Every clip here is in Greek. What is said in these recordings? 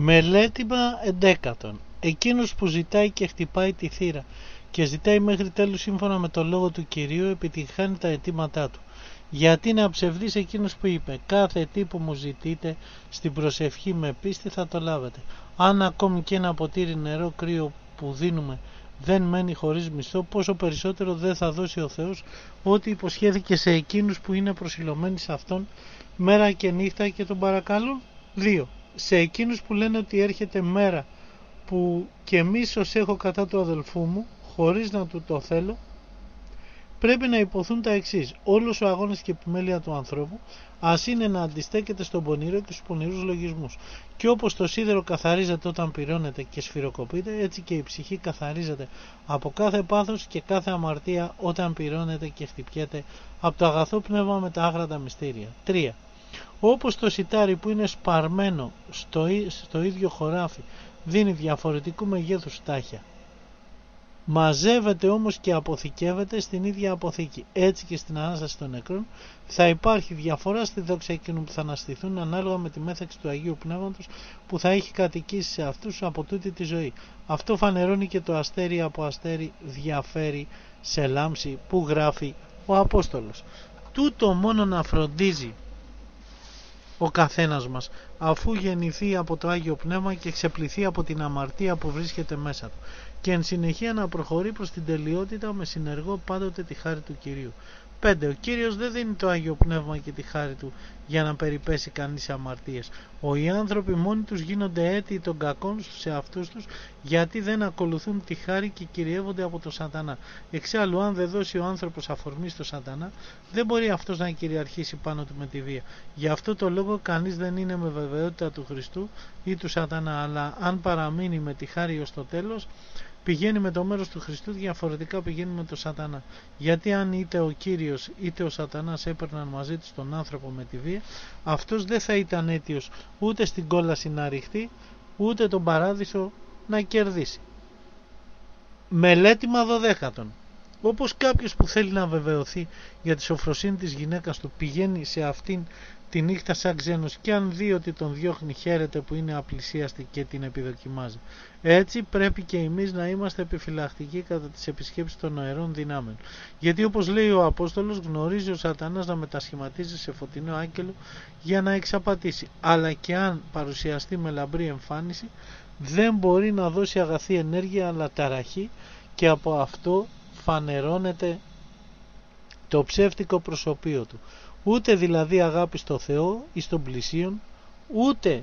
Μελέτημα εντέκατον. Εκείνος που ζητάει και χτυπάει τη θύρα και ζητάει μέχρι τέλους σύμφωνα με το λόγο του Κυρίου επιτυχάνει τα αιτήματά του. Γιατί να ψευδείς εκείνος που είπε «Κάθε τι που μου ζητείτε στην προσευχή με πίστη θα το λάβετε». Αν ακόμη και ένα ποτήρι νερό κρύο που δίνουμε δεν μένει χωρίς μισθό, πόσο περισσότερο δεν θα δώσει ο Θεός ό,τι υποσχέθηκε σε εκείνους που είναι προσιλωμένοι σε Αυτόν μέρα και νύχτα και τον παρακαλούν. 2. Σε εκείνους που λένε ότι έρχεται μέρα που και μίσος έχω κατά του αδελφού μου, χωρίς να του το θέλω, πρέπει να υποθούν τα εξής. Όλος ο αγώνας και επιμέλεια του ανθρώπου, ας είναι να αντιστέκεται στον πονηρό και στους πονηρούς λογισμούς. Και όπως το σίδερο καθαρίζεται όταν πυρώνεται και σφυροκοπείται, έτσι και η ψυχή καθαρίζεται από κάθε πάθος και κάθε αμαρτία όταν πυρώνεται και χτυπιέται από το αγαθό πνεύμα με τα άγρατα μυστήρια. 3. Όπως το σιτάρι που είναι σπαρμένο στο, στο ίδιο χωράφι δίνει διαφορετικού μεγέθους τάχια μαζεύεται όμως και αποθηκεύεται στην ίδια αποθήκη. Έτσι και στην Ανάσταση των νεκρών θα υπάρχει διαφορά στη δόξα εκείνων που θα αναστηθούν ανάλογα με τη μέθαξη του Αγίου Πνεύματος που θα έχει κατοικήσει σε αυτούς από τούτη τη ζωή. Αυτό φανερώνει και το αστέρι από αστέρι διαφέρει σε λάμψη που γράφει ο Απόστολος. Τούτο μόνο να φροντίζει ο καθένας μας αφού γεννηθεί από το Άγιο Πνεύμα και ξεπληθεί από την αμαρτία που βρίσκεται μέσα του και εν συνεχεία να προχωρεί προς την τελειότητα με συνεργό πάντοτε τη χάρη του Κυρίου. 5. Ο Κύριος δεν δίνει το Άγιο Πνεύμα και τη χάρη Του για να περιπέσει κανείς σε αμαρτίες. Ο οι άνθρωποι μόνοι τους γίνονται έτοιοι των κακών σε αυτούς τους γιατί δεν ακολουθούν τη χάρη και κυριεύονται από το σατανά. Εξάλλου αν δεν δώσει ο άνθρωπος αφορμή στο σατανά δεν μπορεί αυτός να κυριαρχήσει πάνω του με τη βία. Γι' αυτό το λόγο κανείς δεν είναι με βεβαιότητα του Χριστού ή του σατανά αλλά αν παραμείνει με τη χάρη ως το τέλος πηγαίνει με το μέρος του Χριστού διαφορετικά πηγαίνει με το σατανά. Γιατί αν είτε ο Κύριος είτε ο σατανάς έπαιρναν μαζί τους τον άνθρωπο με τη βία, αυτός δεν θα ήταν έτοιος ούτε στην κόλαση να ρηχτεί, ούτε τον παράδεισο να κερδίσει. Μελέτημα δωδέκατον. Όπως κάποιος που θέλει να βεβαιωθεί για τη σοφροσύνη της γυναίκας του πηγαίνει σε αυτήν τη νύχτα σαν ξένος και αν δει ότι τον διώχνει χαίρεται που είναι απλησίαστη και την επιδοκιμάζει. Έτσι πρέπει και εμείς να είμαστε επιφυλακτικοί κατά τις επισκέψεις των αερών δυνάμεων. Γιατί όπως λέει ο Απόστολος γνωρίζει ο σατανάς να μετασχηματίζει σε φωτεινό άγγελο για να εξαπατήσει. Αλλά και αν παρουσιαστεί με λαμπρή εμφάνιση δεν μπορεί να δώσει αγαθή ενέργεια αλλά ταραχή και από αυτό φανερώνεται το ψεύτικο προσωπείο του ούτε δηλαδή αγάπη στο Θεό ή στον πλησίον, ούτε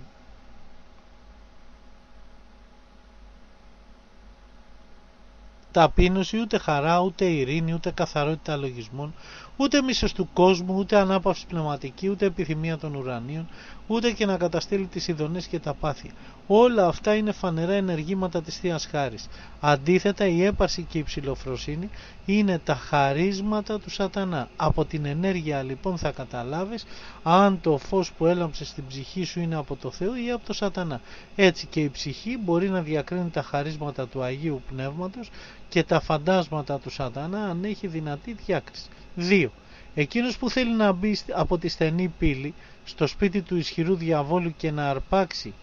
ταπείνωση, ούτε χαρά, ούτε ειρήνη, ούτε καθαρότητα λογισμών, ούτε μίσος του κόσμου, ούτε ανάπαυση πνευματική, ούτε επιθυμία των ουρανίων, ούτε και να καταστήλει τις ειδονές και τα πάθη. Όλα αυτά είναι φανερά ενεργήματα της Θείας Χάρης. Αντίθετα η έπαρση και η ψηλοφροσύνη είναι τα χαρίσματα του σατανά. Από την ενέργεια λοιπόν θα καταλάβεις αν το φως που έλαμψε στην ψυχή σου είναι από το Θεό ή από το σατανά. Έτσι και η ψυχή μπορεί να διακρίνει τα χαρίσματα του Αγίου Πνεύματος και τα φαντάσματα του σατανά αν έχει δυνατή διάκριση. 2. Εκείνος που θέλει να μπει από τη στενή πύλη στο σπίτι του ισχυρού διαβόλου και να αρπάξει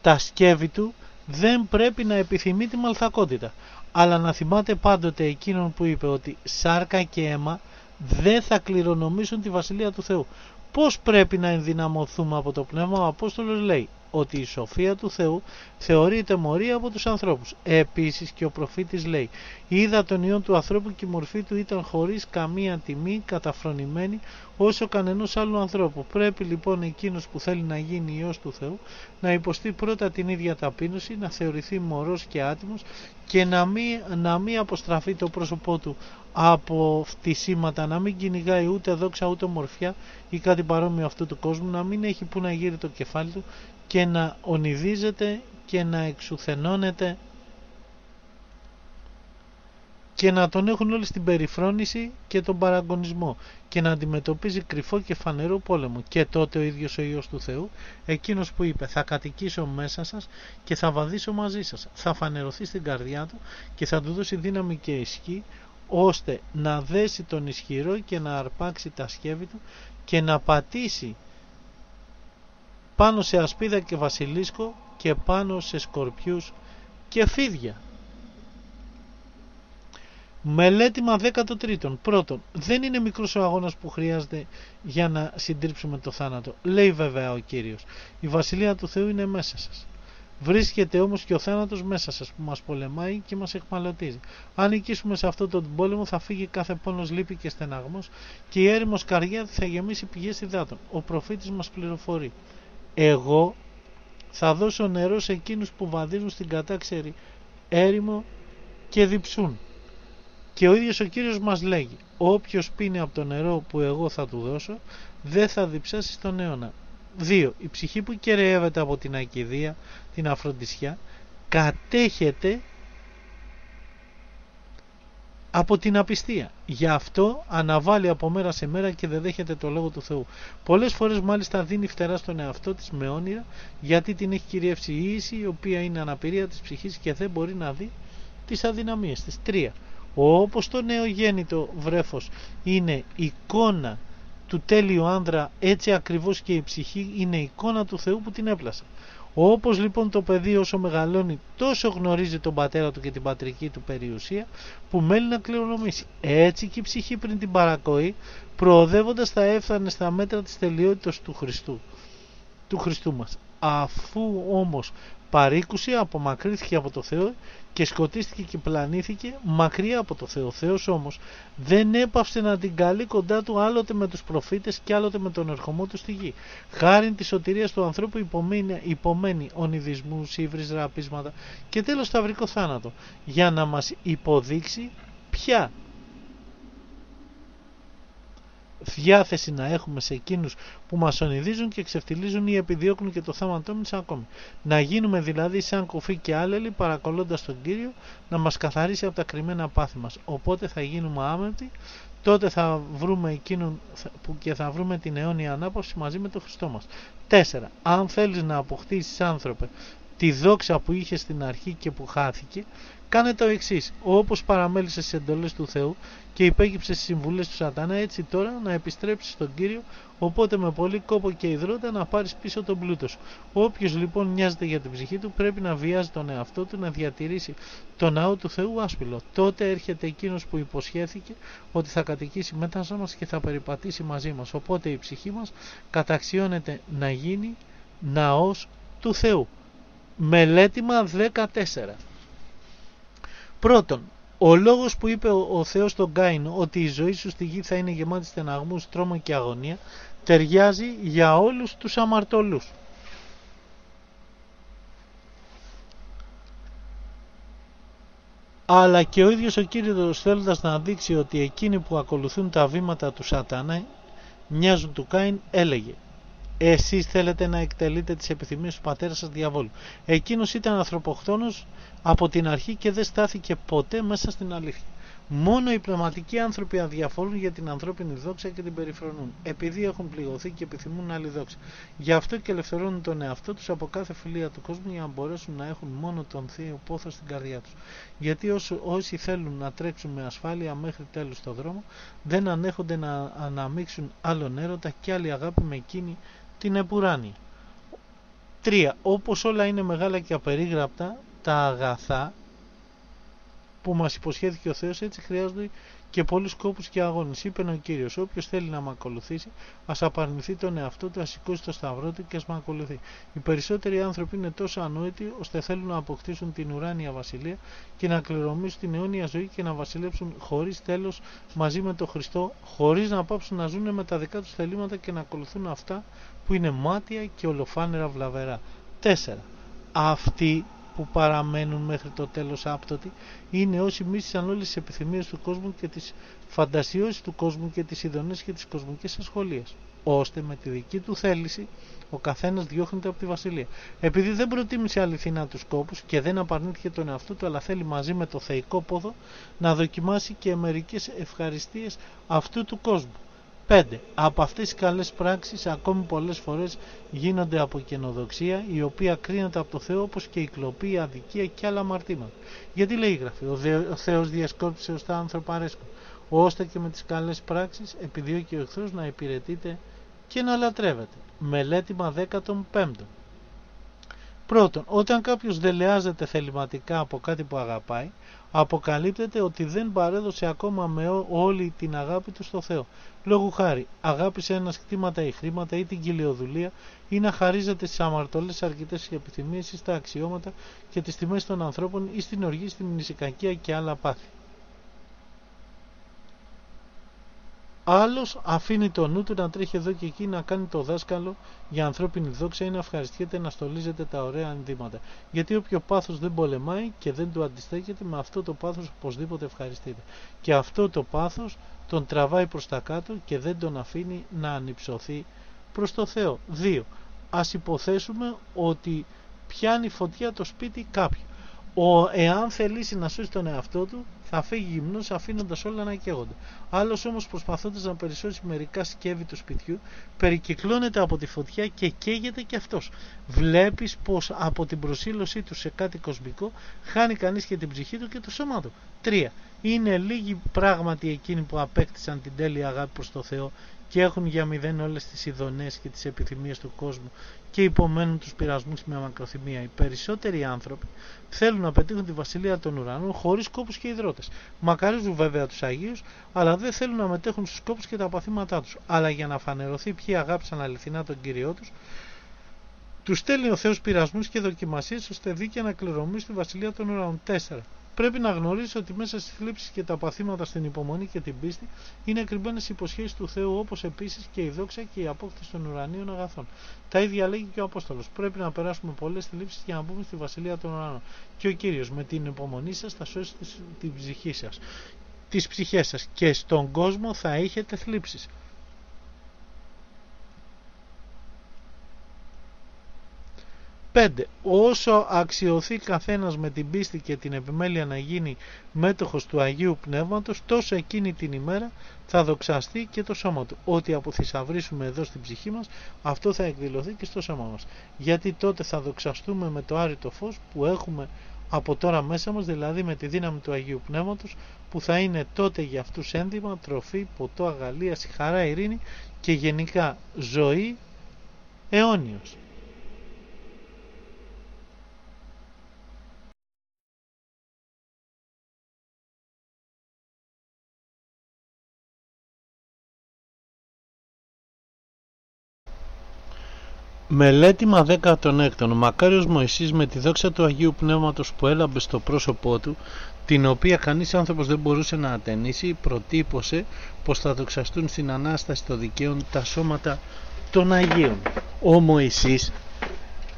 τα σκεύη του δεν πρέπει να επιθυμεί τη μαλθακότητα αλλά να θυμάται πάντοτε εκείνον που είπε ότι σάρκα και αίμα δεν θα κληρονομήσουν τη Βασιλεία του Θεού. Πώς πρέπει να ενδυναμωθούμε από το Πνεύμα, ο Απόστολος λέει; Ότι η σοφία του Θεού θεωρείται μορία από τους ανθρώπους. Επίσης και ο προφήτης λέει «Είδα τον Υιόν του ανθρώπου και η μορφή του ήταν χωρίς καμία τιμή, καταφρονημένη όσο κανενός άλλου ανθρώπου». Πρέπει λοιπόν εκείνος που θέλει να γίνει Υιός του Θεού να υποστεί πρώτα την ίδια ταπείνωση, να θεωρηθεί μωρός και άτιμος και να μην, να μην αποστραφεί το πρόσωπό του από φτισήματα, να μην κυνηγάει ούτε δόξα ούτε μορφιά ή κάτι παρόμοιο αυτού του κόσμου, να μην έχει που να γύρει το κεφάλι του και να ονειδίζεται και να εξουθενώνεται και να τον έχουν όλοι στην περιφρόνηση και τον παραγωνισμό και να αντιμετωπίζει κρυφό και φανερό πόλεμο. Και τότε ο ίδιος ο Υιός του Θεού, εκείνος που είπε θα κατοικήσω μέσα σας και θα βαδίσω μαζί σας, θα φανερωθεί στην καρδιά του και θα του δώσει δύναμη και ισχύ ώστε να δέσει τον ισχυρό και να αρπάξει τα σκεύη του και να πατήσει πάνω σε ασπίδα και βασιλίσκο και πάνω σε σκορπιούς και φίδια. Μελέτημα 13. Πρώτον, δεν είναι μικρός ο αγώνας που χρειάζεται για να συντρίψουμε το θάνατο. Λέει βέβαια ο Κύριος. Η Βασιλεία του Θεού είναι μέσα σας. Βρίσκεται όμως και ο θάνατος μέσα σας που μας πολεμάει και μας εχμαλωτίζει. Αν νικήσουμε σε αυτό τον πόλεμο θα φύγει κάθε πόνος λύπη και στεναγμός και η έρημος καρδιά θα γεμίσει πηγές υδάτων. Ο προφήτης μας πληροφορεί. Εγώ θα δώσω νερό σε εκείνους που βαδίζουν στην κατάξερη έρημο και διψούν. Και ο ίδιος ο Κύριος μας λέγει όποιος πίνει από το νερό που εγώ θα του δώσω δεν θα διψάσει στον αιώνα. 2. Η ψυχή που κεραιεύεται από την ακιδεία, την αφροντισιά, κατέχεται από την απιστία. Γι' αυτό αναβάλει από μέρα σε μέρα και δεν δέχεται το λόγο του Θεού. Πολλές φορές μάλιστα δίνει φτερά στον εαυτό της με όνειρα γιατί την έχει κυριεύσει η ίση η οποία είναι αναπηρία της ψυχής και δεν μπορεί να δει τις αδυναμίες της. 3. Όπως το νεογέννητο βρέφος είναι εικόνα του τέλειου άνδρα έτσι ακριβώς και η ψυχή είναι εικόνα του Θεού που την έπλασε. Όπως λοιπόν το παιδί όσο μεγαλώνει τόσο γνωρίζει τον πατέρα του και την πατρική του περιουσία που μένει να κληρονομήσει. Έτσι και η ψυχή πριν την παρακοή προοδεύοντας θα έφτανε στα μέτρα της τελειότητας του Χριστού, του Χριστού μας. Αφού όμως παρήκουσε, απομακρύθηκε από το Θεό και σκοτίστηκε και πλανήθηκε μακριά από το Θεό. Ο Θεός όμως δεν έπαυσε να την καλεί κοντά του άλλοτε με τους προφήτες και άλλοτε με τον ερχομό του στη γη. Χάρη της σωτηρίας του ανθρώπου υπομένει, υπομένει ονειδισμούς, ύβρις, ραπίσματα και τέλος σταυρικό θάνατο για να μας υποδείξει ποια διάθεση να έχουμε σε εκείνους που μας ονειδίζουν και ξεφτιλίζουν ή επιδιώκουν και το θάματό μας ακόμη. Να γίνουμε δηλαδή σαν κοφή και άλελοι παρακολώντας τον Κύριο να μας καθαρίσει από τα κρυμμένα πάθη μας. Οπότε θα γίνουμε άμετοι, τότε θα βρούμε εκείνον που και θα βρούμε την αιώνια ανάπαυση μαζί με τον Χριστό μας. 4. Αν θέλεις να αποκτήσεις άνθρωπε τη δόξα που είχες στην αρχή και που χάθηκε, κάνε το εξής. Όπως παραμέλησες στι εντολές του Θεού και υπέγυψες στι συμβουλές του Σατανά, έτσι τώρα να επιστρέψεις στον κύριο. Οπότε με πολύ κόπο και υδρότα να πάρεις πίσω τον πλούτο σου. Όποιος λοιπόν νοιάζεται για την ψυχή του πρέπει να βιάζει τον εαυτό του να διατηρήσει το ναό του Θεού άσπηλο. Τότε έρχεται εκείνος που υποσχέθηκε ότι θα κατοικήσει μετά μας και θα περιπατήσει μαζί μας. Οπότε η ψυχή μας καταξιώνεται να γίνει ναός του Θεού. Μελέτημα 14 Πρώτον, ο λόγος που είπε ο Θεός στον Κάιν ότι η ζωή σου στη γη θα είναι γεμάτη στεναγμούς, τρόμο και αγωνία ταιριάζει για όλους τους αμαρτωλούς. αλλά και ο ίδιος ο Κύριος θέλοντας να δείξει ότι εκείνοι που ακολουθούν τα βήματα του σατανά μοιάζουν του Κάιν έλεγε εσείς θέλετε να εκτελείτε τις επιθυμίες του πατέρα σας διαβόλου. Εκείνος ήταν ανθρωποχθόνος από την αρχή και δεν στάθηκε ποτέ μέσα στην αλήθεια. Μόνο οι πνευματικοί άνθρωποι αδιαφορούν για την ανθρώπινη δόξα και την περιφρονούν, επειδή έχουν πληγωθεί και επιθυμούν άλλη δόξα. Γι' αυτό και ελευθερώνουν τον εαυτό τους από κάθε φιλία του κόσμου για να μπορέσουν να έχουν μόνο τον θείο πόθο στην καρδιά τους. Γιατί όσο, όσοι θέλουν να τρέξουν με ασφάλεια μέχρι τέλους στο δρόμο, δεν ανέχονται να αναμίξουν άλλον έρωτα και άλλη αγάπη με εκείνη την επουράνη. 3. Όπως όλα είναι μεγάλα και απερίγραπτα, τα αγαθά που μας υποσχέθηκε ο Θεός έτσι χρειάζονται και πολλούς κόπους και αγώνες. Είπε ο Κύριος, όποιος θέλει να με ακολουθήσει, ας απαρνηθεί τον εαυτό του, ας σηκώσει το σταυρό του και ας με ακολουθεί. Οι περισσότεροι άνθρωποι είναι τόσο ανόητοι, ώστε θέλουν να αποκτήσουν την ουράνια βασιλεία και να κληρομίσουν την αιώνια ζωή και να βασιλέψουν χωρίς τέλος μαζί με τον Χριστό, χωρίς να πάψουν να ζουν με τα δικά τους θελήματα και να ακολουθούν αυτά που είναι μάτια και ολοφάνερα βλαβερά. 4. Αυτοί που παραμένουν μέχρι το τέλος άπτωτοι είναι όσοι μίσησαν όλες τις επιθυμίες του κόσμου και τις φαντασιώσεις του κόσμου και τις ειδονές και τις κοσμικές ασχολίες ώστε με τη δική του θέληση ο καθένας διώχνεται από τη βασιλεία. Επειδή δεν προτίμησε αληθινά τους κόπους και δεν απαρνήθηκε τον εαυτό του αλλά θέλει μαζί με το θεϊκό πόδο να δοκιμάσει και μερικές ευχαριστίες αυτού του κόσμου 5. Από αυτές τις καλές πράξεις ακόμη πολλές φορές γίνονται από καινοδοξία η οποία κρίνεται από το Θεό όπως και η κλοπή, η αδικία και άλλα αμαρτήματα. Γιατί λέει η Γραφή, ο Θεός διασκόρπισε ως τα άνθρωπα αρέσκουν, ώστε και με τις καλές πράξεις επιδιώκει ο εχθρός να υπηρετείται και να λατρεύεται. Μελέτημα 15. Πρώτον, όταν κάποιος δελεάζεται θεληματικά από κάτι που αγαπάει, αποκαλύπτεται ότι δεν παρέδωσε ακόμα με όλη την αγάπη του στο Θεό. Λόγου χάρη, αγάπησε ένα κτήματα ή χρήματα ή την κοιλιοδουλία ή να χαρίζεται στις αμαρτωλές αρκετές επιθυμίες ή στα αξιώματα και τις τιμές των ανθρώπων ή στην οργή, στην νησικακία και άλλα πάθη. Άλλος αφήνει το νου του να τρέχει εδώ και εκεί να κάνει το δάσκαλο για ανθρώπινη δόξα ή να ευχαριστιέται να στολίζεται τα ωραία ενδύματα. Γιατί όποιο πάθος δεν πολεμάει και δεν του αντιστέκεται, με αυτό το πάθος οπωσδήποτε ευχαριστείται. Και αυτό το πάθος τον τραβάει προς τα κάτω και δεν τον αφήνει να ανυψωθεί προς το Θεό. 2. Α υποθέσουμε ότι πιάνει φωτιά το σπίτι κάποιου. Ο, εάν θελήσει να σώσει τον εαυτό του, θα φύγει γυμνός αφήνοντας όλα να καίγονται. Άλλος όμως προσπαθώντας να περισσώσει μερικά σκεύη του σπιτιού, περικυκλώνεται από τη φωτιά και καίγεται και αυτός. Βλέπεις πως από την προσήλωσή του σε κάτι κοσμικό χάνει κανείς και την ψυχή του και το σώμα του. 3. Είναι λίγοι πράγματι εκείνοι που απέκτησαν την τέλεια αγάπη προς το Θεό και έχουν για μηδέν όλες τις ειδονές και τις επιθυμίες του κόσμου και υπομένουν τους πειρασμούς με μακροθυμία. Οι περισσότεροι άνθρωποι θέλουν να πετύχουν τη βασιλεία των ουρανών χωρίς κόπους και υδρότες. Μακαρίζουν βέβαια τους Αγίους, αλλά δεν θέλουν να μετέχουν στους κόπους και τα παθήματά τους. Αλλά για να φανερωθεί ποιοι αγάπησαν αληθινά τον Κύριό τους, τους στέλνει ο Θεός πειρασμούς και δοκιμασίες ώστε δίκαια να κληρομίσει τη βασιλεία των ουρανών. 4 πρέπει να γνωρίζει ότι μέσα στι θλίψει και τα παθήματα στην υπομονή και την πίστη είναι κρυμμένες υποσχέσεις του Θεού, όπως επίσης και η δόξα και η απόκτηση των ουρανίων αγαθών. Τα ίδια λέγει και ο Απόστολος. Πρέπει να περάσουμε πολλές θλίψεις για να μπούμε στη βασιλεία των ουρανών. Και ο κύριος με την υπομονή σας θα σώσει την ψυχή σας, τις ψυχές σας και στον κόσμο θα έχετε θλίψεις. 5. Όσο αξιωθεί καθένας με την πίστη και την επιμέλεια να γίνει μέτοχος του Αγίου Πνεύματος, τόσο εκείνη την ημέρα θα δοξαστεί και το σώμα του. Ό,τι αποθυσαυρίσουμε εδώ στην ψυχή μας, αυτό θα εκδηλωθεί και στο σώμα μας. Γιατί τότε θα δοξαστούμε με το άρρητο φως που έχουμε από τώρα μέσα μας, δηλαδή με τη δύναμη του Αγίου Πνεύματος, που θα είναι τότε για αυτούς ένδυμα, τροφή, ποτό, αγαλίαση, χαρά, ειρήνη και γενικά ζωή αιώνιος. Μελέτημα 16. Μακάριος Μωυσής με τη δόξα του Αγίου Πνεύματος που έλαμπε στο πρόσωπό του, την οποία κανείς άνθρωπος δεν μπορούσε να ατενίσει, προτύπωσε πως θα δοξαστούν στην Ανάσταση των Δικαίων τα σώματα των Αγίων. Ο Μωυσής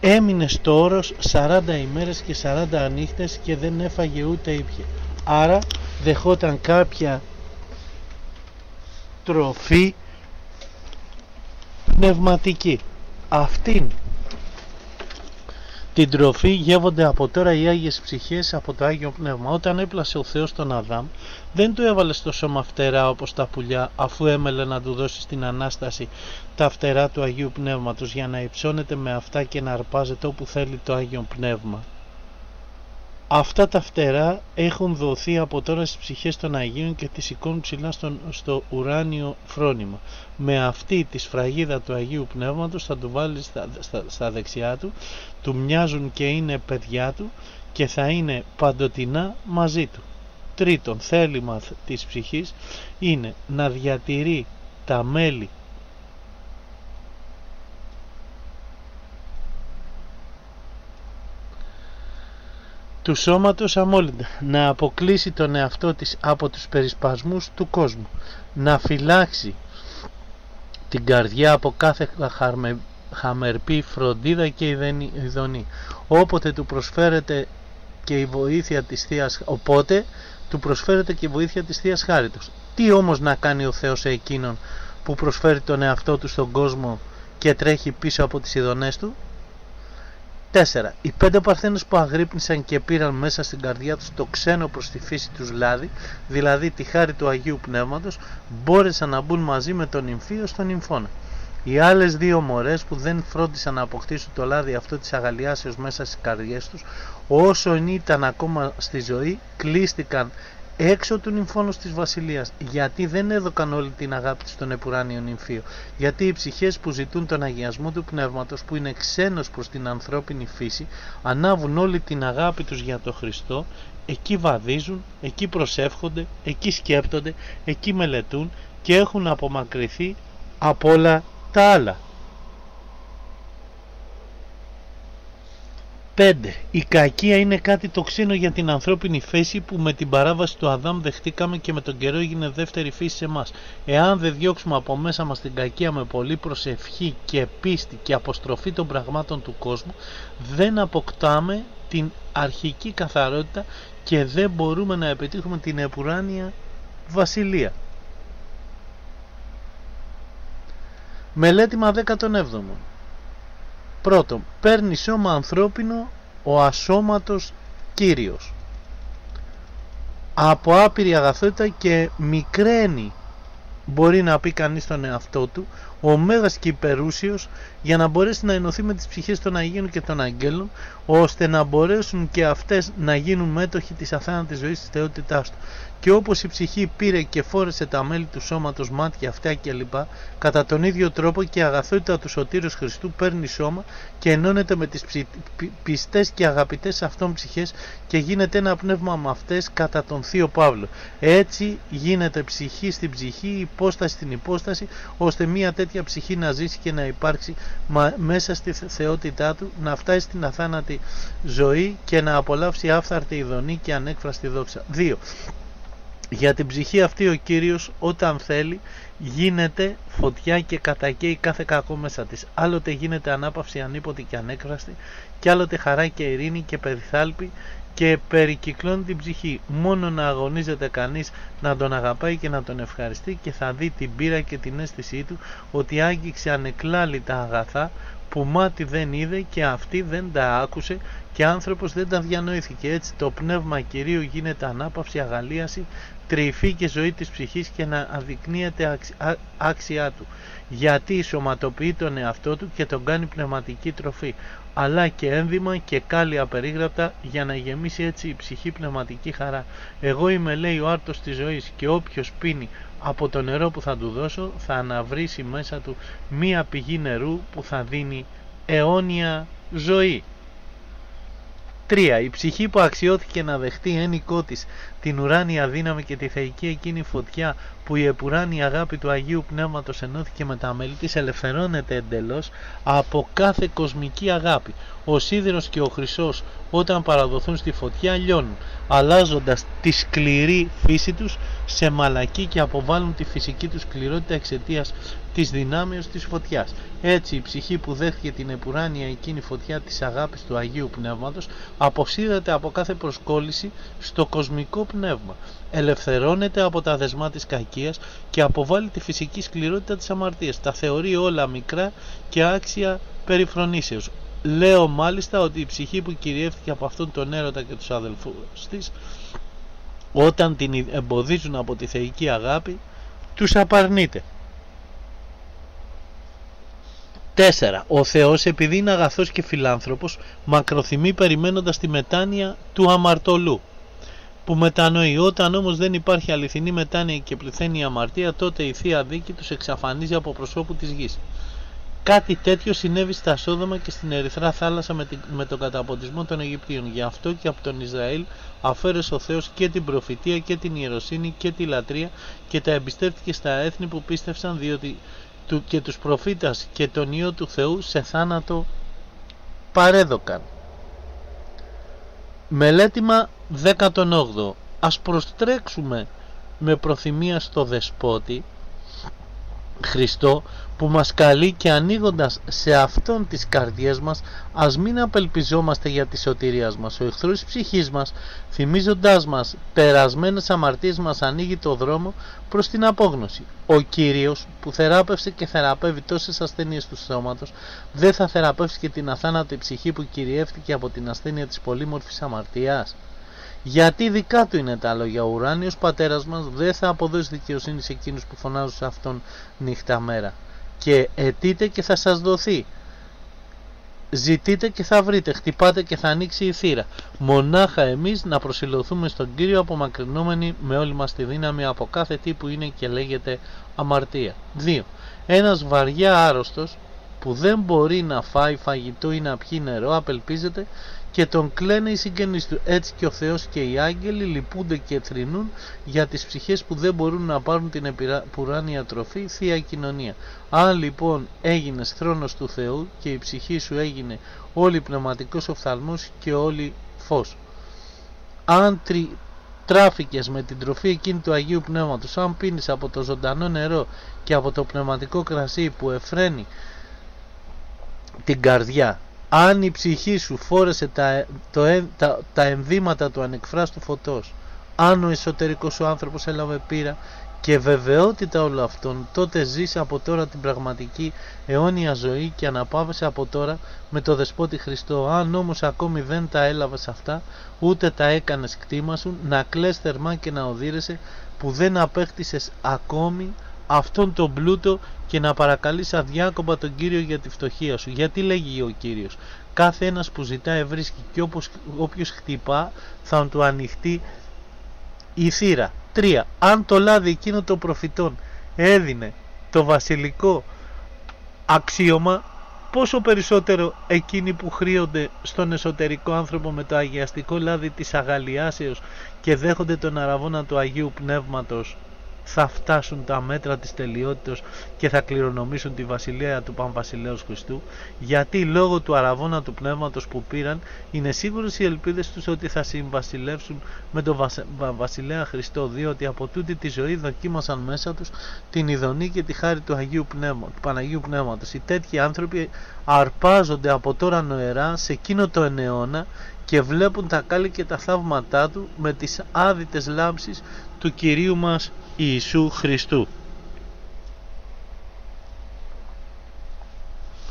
έμεινε στο όρος 40 ημέρες και 40 νύχτες και δεν έφαγε ούτε ήπια. Άρα δεχόταν κάποια τροφή πνευματική αυτήν την τροφή γεύονται από τώρα οι Άγιες Ψυχές από το Άγιο Πνεύμα. Όταν έπλασε ο Θεός τον Αδάμ, δεν του έβαλε στο σώμα φτερά όπως τα πουλιά, αφού έμελε να του δώσει στην Ανάσταση τα φτερά του Αγίου Πνεύματος για να υψώνεται με αυτά και να αρπάζεται όπου θέλει το Άγιο Πνεύμα. Αυτά τα φτερά έχουν δοθεί από τώρα στις ψυχές των Αγίων και τις σηκώνουν ψηλά στο ουράνιο φρόνημα. Με αυτή τη σφραγίδα του Αγίου Πνεύματος θα του βάλει στα, στα, δεξιά του, του μοιάζουν και είναι παιδιά του και θα είναι παντοτινά μαζί του. Τρίτον, θέλημα της ψυχής είναι να διατηρεί τα μέλη του σώματος αμόλυντα, να αποκλείσει τον εαυτό της από τους περισπασμούς του κόσμου, να φυλάξει την καρδιά από κάθε χαρμε, χαμερπή φροντίδα και ειδονή. Όποτε του προσφέρεται και η βοήθεια της Θείας, οπότε του προσφέρεται και η βοήθεια της Θείας Χάριτος. Τι όμως να κάνει ο Θεός σε εκείνον που προσφέρει τον εαυτό του στον κόσμο και τρέχει πίσω από τις ειδονές του, 4. Οι πέντε παρθένες που αγρύπνησαν και πήραν μέσα στην καρδιά τους το ξένο προς τη φύση τους λάδι, δηλαδή τη χάρη του Αγίου Πνεύματος, μπόρεσαν να μπουν μαζί με τον Ιμφίο στον Ιμφώνα. Οι άλλες δύο μορές που δεν φρόντισαν να αποκτήσουν το λάδι αυτό της αγαλιάσεως μέσα στις καρδιές τους, όσο ήταν ακόμα στη ζωή, κλείστηκαν έξω του νυμφώνος της βασιλείας γιατί δεν έδωκαν όλη την αγάπη στον επουράνιο νυμφίο γιατί οι ψυχές που ζητούν τον αγιασμό του πνεύματος που είναι ξένος προς την ανθρώπινη φύση ανάβουν όλη την αγάπη τους για τον Χριστό εκεί βαδίζουν, εκεί προσεύχονται, εκεί σκέπτονται, εκεί μελετούν και έχουν απομακρυθεί από όλα τα άλλα. 5. Η κακία είναι κάτι το ξένο για την ανθρώπινη φέση που με την παράβαση του Αδάμ δεχτήκαμε και με τον καιρό έγινε δεύτερη φύση σε εμάς. Εάν δεν διώξουμε από μέσα μας την κακία με πολύ προσευχή και πίστη και αποστροφή των πραγμάτων του κόσμου, δεν αποκτάμε την αρχική καθαρότητα και δεν μπορούμε να επιτύχουμε την επουράνια βασιλεία. Μελέτημα 17. Πρώτον, παίρνει σώμα ανθρώπινο ο ασώματος Κύριος. Από άπειρη αγαθότητα και μικραίνει μπορεί να πει κανείς τον εαυτό του ο Μέγας και υπερούσιος για να μπορέσει να ενωθεί με τις ψυχές των Αγίων και των Αγγέλων ώστε να μπορέσουν και αυτές να γίνουν μέτοχοι της αθάνατης ζωής της θεότητάς του και όπως η ψυχή πήρε και φόρεσε τα μέλη του σώματος, μάτια, αυτιά κλπ. Κατά τον ίδιο τρόπο και η αγαθότητα του Σωτήρος Χριστού παίρνει σώμα και ενώνεται με τις πιστές και αγαπητές αυτών ψυχές και γίνεται ένα πνεύμα με αυτές κατά τον Θείο Παύλο. Έτσι γίνεται ψυχή στην ψυχή, υπόσταση στην υπόσταση, ώστε μια τέτοια ψυχή να ζήσει και να υπάρξει μέσα στη θεότητά του, να φτάσει στην αθάνατη ζωή και να απολαύσει άφθαρτη ειδονή και ανέκφραστη δόξα. 2. Για την ψυχή αυτή ο Κύριος όταν θέλει γίνεται φωτιά και κατακαίει κάθε κακό μέσα της. Άλλοτε γίνεται ανάπαυση ανίποτη και ανέκφραστη και άλλοτε χαρά και ειρήνη και περιθάλπη και περικυκλώνει την ψυχή. Μόνο να αγωνίζεται κανείς να τον αγαπάει και να τον ευχαριστεί και θα δει την πείρα και την αίσθησή του ότι άγγιξε ανεκλάλητα αγαθά που μάτι δεν είδε και αυτή δεν τα άκουσε και άνθρωπος δεν τα διανοήθηκε. Έτσι το πνεύμα Κυρίου γίνεται ανάπαυση, αγαλίαση, τρυφή και ζωή της ψυχής και να αδεικνύεται άξιά του. Γιατί σωματοποιεί τον εαυτό του και τον κάνει πνευματική τροφή αλλά και ένδυμα και κάλλη απερίγραπτα για να γεμίσει έτσι η ψυχή πνευματική χαρά. Εγώ είμαι λέει ο άρτος της ζωής και όποιος πίνει από το νερό που θα του δώσω θα αναβρίσει μέσα του μία πηγή νερού που θα δίνει αιώνια ζωή. 3. Η ψυχή που αξιώθηκε να δεχτεί ένικό της την ουράνια δύναμη και τη θεϊκή εκείνη φωτιά που η επουράνια αγάπη του Αγίου Πνεύματος ενώθηκε με τα μέλη της ελευθερώνεται εντελώς από κάθε κοσμική αγάπη. Ο σίδηρος και ο χρυσός όταν παραδοθούν στη φωτιά λιώνουν, αλλάζοντας τη σκληρή φύση τους σε μαλακή και αποβάλλουν τη φυσική τους σκληρότητα εξαιτίας της δυνάμεως της φωτιάς. Έτσι η ψυχή που δέχτηκε την επουράνια εκείνη φωτιά της αγάπης του Αγίου Πνεύματος αποσύρεται από κάθε προσκόλληση στο κοσμικό πνεύμα ελευθερώνεται από τα δεσμά της κακίας και αποβάλλει τη φυσική σκληρότητα της αμαρτίας. Τα θεωρεί όλα μικρά και άξια περιφρονήσεως. Λέω μάλιστα ότι η ψυχή που κυριεύτηκε από αυτόν τον έρωτα και τους αδελφούς της όταν την εμποδίζουν από τη θεϊκή αγάπη τους απαρνείται. 4. Ο Θεός επειδή είναι αγαθός και φιλάνθρωπος μακροθυμεί περιμένοντας τη μετάνοια του αμαρτωλού που μετανοεί. Όταν όμως δεν υπάρχει αληθινή μετάνοια και πληθαίνει η αμαρτία, τότε η Θεία Δίκη τους εξαφανίζει από προσώπου της γης. Κάτι τέτοιο συνέβη στα Σόδομα και στην Ερυθρά θάλασσα με, με τον καταποντισμό των Αιγυπτίων. Γι' αυτό και από τον Ισραήλ αφαίρεσε ο Θεός και την προφητεία και την ιεροσύνη και τη λατρεία και τα εμπιστεύτηκε στα έθνη που πίστευσαν διότι του, και τους προφήτας και τον Υιό του Θεού σε θάνατο παρέδοκαν. Μελέτημα 18. Ας προστρέξουμε με προθυμία στο Δεσπότη Χριστό που μας καλεί και ανοίγοντας σε Αυτόν τις καρδιές μας ας μην απελπιζόμαστε για τη σωτηρία μας. Ο εχθρός της ψυχής μας θυμίζοντάς μας περασμένες αμαρτίες μας ανοίγει το δρόμο προς την απόγνωση. Ο Κύριος που θεράπευσε και θεραπεύει τόσες ασθένειες του σώματος δεν θα θεραπεύσει και την αθάνατη ψυχή που κυριεύτηκε από την ασθένεια της πολύμορφης αμαρτίας. Γιατί δικά του είναι τα λόγια. Ο ουράνιος πατέρας μας δεν θα αποδώσει δικαιοσύνη σε εκείνους που φωνάζουν σε αυτόν νύχτα μέρα. Και αιτείτε και θα σας δοθεί. Ζητείτε και θα βρείτε, χτυπάτε και θα ανοίξει η θύρα. Μονάχα εμείς να προσιλωθούμε στον Κύριο απομακρυνόμενοι με όλη μας τη δύναμη από κάθε τι που είναι και λέγεται αμαρτία. 2. Ένας βαριά άρρωστος που δεν μπορεί να φάει φαγητό ή να πιει νερό απελπίζεται και τον κλαίνε οι συγγενείς του. Έτσι και ο Θεός και οι άγγελοι λυπούνται και θρηνούν για τις ψυχές που δεν μπορούν να πάρουν την επουράνια τροφή, θεία κοινωνία. Αν λοιπόν έγινες θρόνος του Θεού και η ψυχή σου έγινε όλη πνευματικός οφθαλμός και όλη φως. Αν τρι, τράφηκες με την τροφή εκείνη του Αγίου Πνεύματος, αν πίνεις από το ζωντανό νερό και από το πνευματικό κρασί που εφραίνει την καρδιά αν η ψυχή σου φόρεσε τα, το, τα, τα ενδύματα του ανεκφράστου φωτός αν ο εσωτερικός σου άνθρωπος έλαβε πείρα και βεβαιότητα όλων αυτών τότε ζεις από τώρα την πραγματική αιώνια ζωή και αναπάβεσαι από τώρα με το Δεσπότη Χριστό. Αν όμως ακόμη δεν τα έλαβες αυτά ούτε τα έκανες κτήμα σου να κλαις θερμά και να οδύρεσαι που δεν απέκτησες ακόμη αυτόν τον πλούτο και να παρακαλείς αδιάκοπα τον Κύριο για τη φτωχία σου. Γιατί λέγει ο Κύριος. Κάθε ένας που ζητάει βρίσκει και όπως, όποιος χτυπά θα του ανοιχτεί η θύρα. 3. Αν το λάδι εκείνο των προφητών έδινε το βασιλικό αξίωμα πόσο περισσότερο εκείνοι που χρήονται στον εσωτερικό άνθρωπο με το αγιαστικό λάδι της αγαλιάσεως και δέχονται τον αραβόνα του Αγίου Πνεύματος θα φτάσουν τα μέτρα της τελειότητας και θα κληρονομήσουν τη βασιλεία του Πανβασιλέως Χριστού γιατί λόγω του αραβόνα του πνεύματος που πήραν είναι σίγουρες οι ελπίδες τους ότι θα συμβασιλεύσουν με τον βασιλέα Χριστό διότι από τούτη τη ζωή δοκίμασαν μέσα τους την ειδονή και τη χάρη του, Αγίου Πνεύμα, του Παναγίου Πνεύματος. Οι τέτοιοι άνθρωποι αρπάζονται από τώρα νοερά σε εκείνο το εναιώνα και βλέπουν τα κάλλη και τα θαύματά του με τις άδυτες λάμψεις του Κυρίου μας Ιησού Χριστού.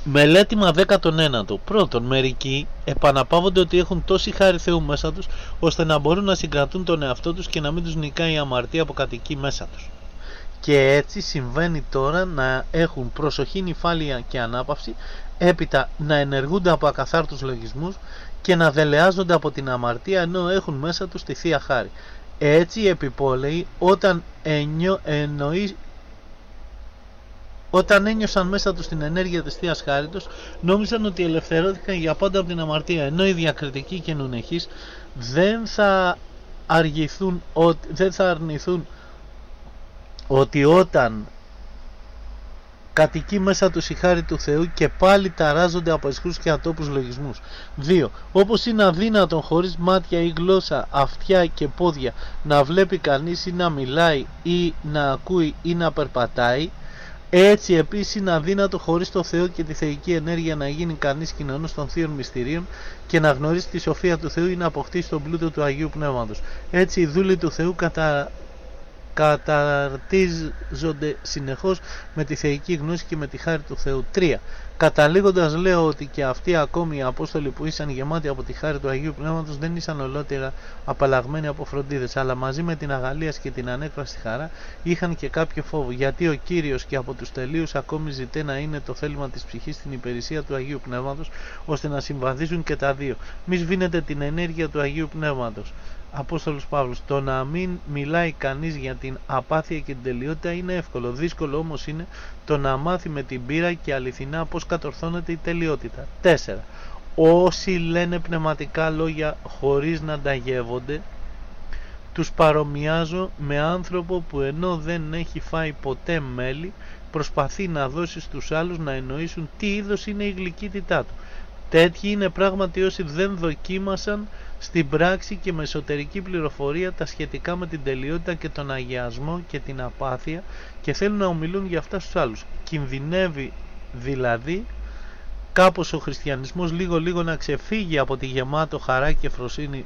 Μελέτημα 19. Πρώτον, μερικοί επαναπαύονται ότι έχουν τόση χάρη Θεού μέσα τους, ώστε να μπορούν να συγκρατούν τον εαυτό τους και να μην τους νικάει η αμαρτία από κατοικεί μέσα τους. Και έτσι συμβαίνει τώρα να έχουν προσοχή, νυφάλια και ανάπαυση, έπειτα να ενεργούνται από ακαθάρτους λογισμούς και να δελεάζονται από την αμαρτία ενώ έχουν μέσα τους τη Θεία Χάρη. Έτσι οι επιπόλαιοι όταν, εννιο, εννοεί, όταν ένιωσαν μέσα τους την ενέργεια της Θείας Χάριτος νόμιζαν ότι ελευθερώθηκαν για πάντα από την αμαρτία. Ενώ οι διακριτικοί και νουνεχείς δεν θα αργηθούν, δεν θα αρνηθούν ότι όταν κατοικεί μέσα του η χάρη του Θεού και πάλι ταράζονται από αισχρούς και ατόπους λογισμούς. 2. Όπως είναι αδύνατον χωρίς μάτια ή γλώσσα, αυτιά και πόδια να βλέπει κανείς ή να μιλάει ή να ακούει ή να περπατάει, έτσι επίσης είναι αδύνατο χωρίς το Θεό και τη θεϊκή ενέργεια να γίνει κανείς κοινωνός των θείων μυστηρίων και να γνωρίσει τη σοφία του Θεού ή να αποκτήσει τον πλούτο του Αγίου Πνεύματος. Έτσι οι δούλοι του Θεού κατα καταρτίζονται συνεχώς με τη θεϊκή γνώση και με τη χάρη του Θεού. 3. Καταλήγοντας λέω ότι και αυτοί ακόμη οι Απόστολοι που ήσαν γεμάτοι από τη χάρη του Αγίου Πνεύματος δεν ήσαν ολότερα απαλλαγμένοι από φροντίδες αλλά μαζί με την αγαλίας και την ανέκφραστη χαρά είχαν και κάποιο φόβο γιατί ο Κύριος και από τους τελείους ακόμη ζητεί να είναι το θέλημα της ψυχής στην υπηρεσία του Αγίου Πνεύματος ώστε να συμβαδίζουν και τα δύο. Μη σβήνετε την ενέργεια του Αγίου Πνεύματος. Απόστολος Παύλος το να μην μιλάει κανείς για την απάθεια και την τελειότητα είναι εύκολο δύσκολο όμως είναι το να μάθει με την πείρα και αληθινά πως κατορθώνεται η τελειότητα 4. Όσοι λένε πνευματικά λόγια χωρίς να τα γεύονται τους παρομοιάζω με άνθρωπο που ενώ δεν έχει φάει ποτέ μέλι προσπαθεί να δώσει στους άλλους να εννοήσουν τι είδος είναι η γλυκύτητά του. Τέτοιοι είναι πράγματι όσοι δεν δοκίμασαν στην πράξη και με εσωτερική πληροφορία τα σχετικά με την τελειότητα και τον αγιασμό και την απάθεια και θέλουν να ομιλούν για αυτά στους άλλους. Κινδυνεύει δηλαδή κάπως ο χριστιανισμός λίγο λίγο να ξεφύγει από τη γεμάτο χαρά και φροσύνη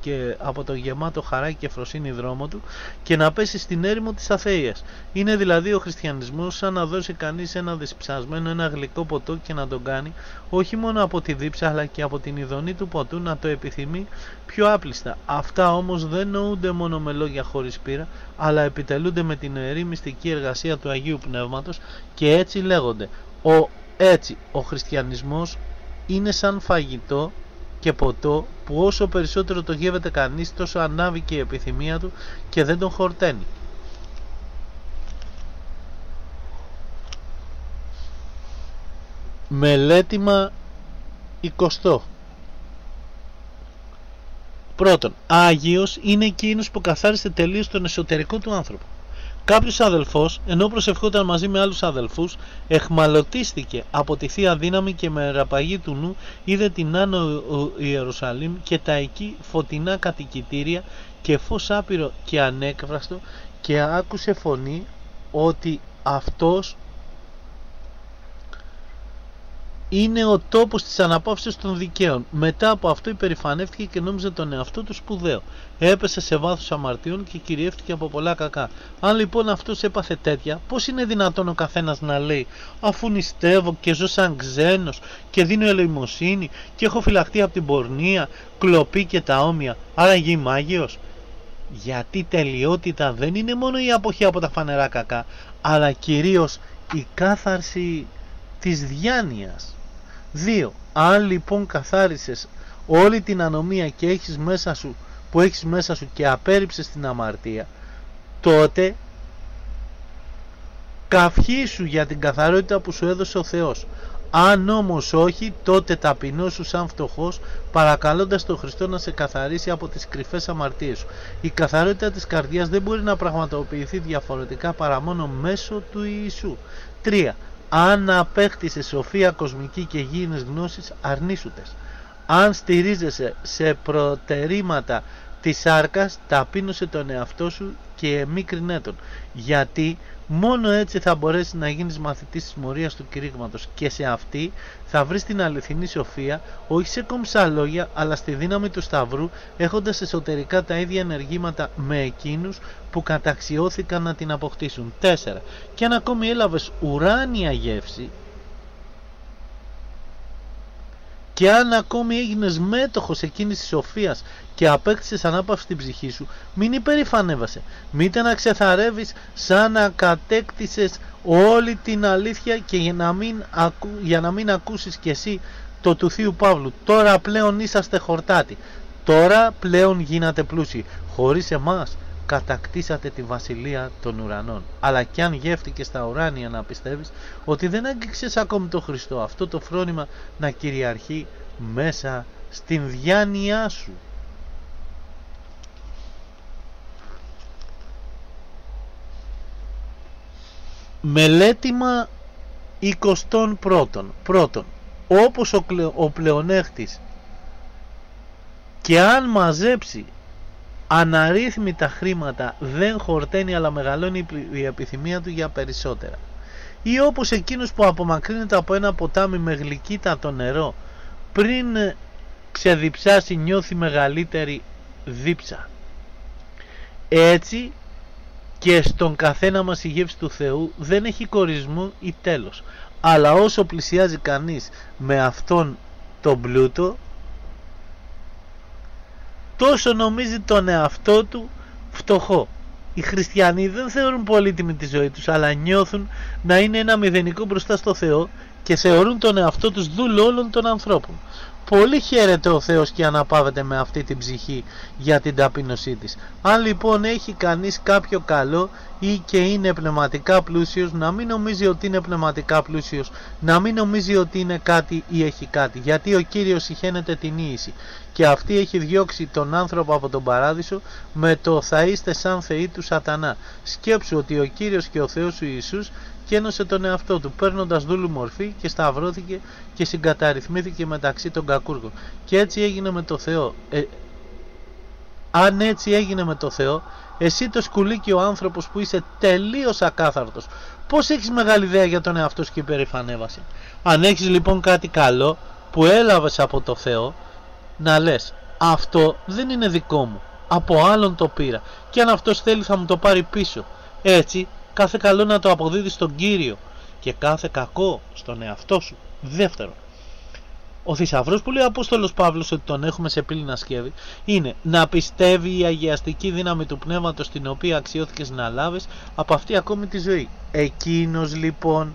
και από το γεμάτο χαρά και φροσύνη δρόμο του και να πέσει στην έρημο της αθέειας. Είναι δηλαδή ο χριστιανισμός σαν να δώσει κανείς ένα δυσψασμένο, ένα γλυκό ποτό και να τον κάνει όχι μόνο από τη δίψα αλλά και από την ειδονή του ποτού να το επιθυμεί πιο άπλιστα. Αυτά όμως δεν νοούνται μόνο με λόγια χωρίς πείρα αλλά επιτελούνται με την ιερή μυστική εργασία του Αγίου Πνεύματος και έτσι λέγονται. Ο, έτσι ο χριστιανισμός είναι σαν φαγητό και ποτό που όσο περισσότερο το γεύεται κανείς τόσο ανάβει και η επιθυμία του και δεν τον χορταίνει. Μελέτημα 20 Πρώτον, Άγιος είναι εκείνος που καθάρισε τελείως τον εσωτερικό του άνθρωπο. Κάποιος αδελφός, ενώ προσευχόταν μαζί με άλλους αδελφούς, εχμαλωτίστηκε από τη θεία δύναμη και με ραπαγή του νου είδε την Άνω Ιερουσαλήμ και τα εκεί φωτεινά κατοικητήρια και φως άπειρο και ανέκφραστο και άκουσε φωνή αυτός είναι ο τόπος της αναπαύσεως των δικαίων. Μετά από αυτό υπερηφανεύτηκε και νόμιζε τον εαυτό του σπουδαίο. Έπεσε σε βάθος αμαρτίων και κυριεύτηκε από πολλά κακά. Αν λοιπόν αυτός έπαθε τέτοια, πώς είναι δυνατόν ο καθένας να λέει αφού νηστεύω και ζω σαν ξένος και δίνω ελεημοσύνη και έχω φυλαχτεί από την πορνεία, κλοπή και τα όμοια, άρα γι' μάγιος. Γιατί τελειότητα δεν είναι μόνο η αποχή από τα φανερά κακά, αλλά κυρίως η κάθαρση της διάνοιας. 2. Αν λοιπόν καθάρισες όλη την ανομία και έχεις μέσα σου, που έχεις μέσα σου και απέρριψες την αμαρτία, τότε καυχήσου για την καθαρότητα που σου έδωσε ο Θεός. Αν όμως όχι, τότε ταπεινώσου σαν φτωχός, παρακαλώντας τον Χριστό να σε καθαρίσει από τις κρυφές αμαρτίες σου. Η καθαρότητα της καρδιάς δεν μπορεί να πραγματοποιηθεί διαφορετικά παρά μόνο μέσω του Ιησού. 3 αν απέκτησε σοφία κοσμική και γήινες γνώσεις αρνήσουτες. Αν στηρίζεσαι σε προτερήματα της σάρκας ταπείνωσε τον εαυτό σου και μη κρινέτον. Γιατί μόνο έτσι θα μπορέσεις να γίνεις μαθητής της μορίας του κηρύγματος και σε αυτή θα βρεις την αληθινή σοφία όχι σε κομψά λόγια αλλά στη δύναμη του Σταυρού έχοντας εσωτερικά τα ίδια ενεργήματα με εκείνους που καταξιώθηκαν να την αποκτήσουν. 4. Και αν ακόμη έλαβες ουράνια γεύση και αν ακόμη έγινες μέτοχος εκείνης της σοφίας και απέκτησες ανάπαυση στην ψυχή σου, μην υπερηφανεύασαι. Μην να ξεθαρεύεις σαν να κατέκτησες όλη την αλήθεια και για να μην, ακού, για να μην ακούσεις κι εσύ το του Θείου Παύλου. Τώρα πλέον είσαστε χορτάτη. Τώρα πλέον γίνατε πλούσιοι. Χωρίς εμάς κατακτήσατε τη βασιλεία των ουρανών. Αλλά κι αν γεύτηκε στα ουράνια να πιστεύεις ότι δεν άγγιξες ακόμη το Χριστό αυτό το φρόνημα να κυριαρχεί μέσα στην διάνοιά σου. Μελέτημα 21 πρώτον όπως ο, ο πλεονέκτης και αν μαζέψει αναρρύθμιτα χρήματα δεν χορταίνει αλλά μεγαλώνει η επιθυμία του για περισσότερα. Ή όπως εκείνος που απομακρύνεται από ένα ποτάμι με γλυκύτατο νερό πριν ξεδιψάσει νιώθει μεγαλύτερη δίψα. Έτσι και στον καθένα μας η γεύση του Θεού δεν έχει κορισμό ή τέλος. Αλλά όσο πλησιάζει κανείς με αυτόν τον πλούτο τόσο νομίζει τον εαυτό του φτωχό. Οι χριστιανοί δεν θεωρούν πολύτιμη τη ζωή τους, αλλά νιώθουν να είναι ένα μηδενικό μπροστά στο Θεό και θεωρούν τον εαυτό τους δούλο όλων των ανθρώπων. Πολύ χαίρεται ο Θεός και αναπαύεται με αυτή την ψυχή για την ταπείνωσή της. Αν λοιπόν έχει κανείς κάποιο καλό ή και είναι πνευματικά πλούσιος, να μην νομίζει ότι είναι πνευματικά πλούσιος, να μην νομίζει ότι είναι κάτι ή έχει κάτι, γιατί ο Κύριος συχαίνεται την ίηση και αυτή έχει διώξει τον άνθρωπο από τον παράδεισο με το θα είστε σαν θεοί του σατανά. Σκέψου ότι ο Κύριος και ο Θεός σου Ιησούς κένωσε τον εαυτό του παίρνοντας δούλου μορφή και σταυρώθηκε και συγκαταρρυθμίθηκε μεταξύ των κακούργων. Και έτσι έγινε με το Θεό. Ε, αν έτσι έγινε με το Θεό, εσύ το σκουλίκι ο άνθρωπος που είσαι τελείως ακάθαρτος, πώς έχεις μεγάλη ιδέα για τον εαυτό σου και υπερηφανέβαση. Αν έχεις λοιπόν κάτι καλό που έλαβες από το Θεό, να λες αυτό δεν είναι δικό μου, από άλλον το πήρα και αν αυτός θέλει θα μου το πάρει πίσω. Έτσι κάθε καλό να το αποδίδεις στον Κύριο και κάθε κακό στον εαυτό σου. Δεύτερον, ο θησαυρός που λέει ο Απόστολος Παύλος ότι τον έχουμε σε πύλη να σκεύει είναι να πιστεύει η αγιαστική δύναμη του πνεύματος την οποία αξιώθηκες να λάβεις από αυτή ακόμη τη ζωή. Εκείνος λοιπόν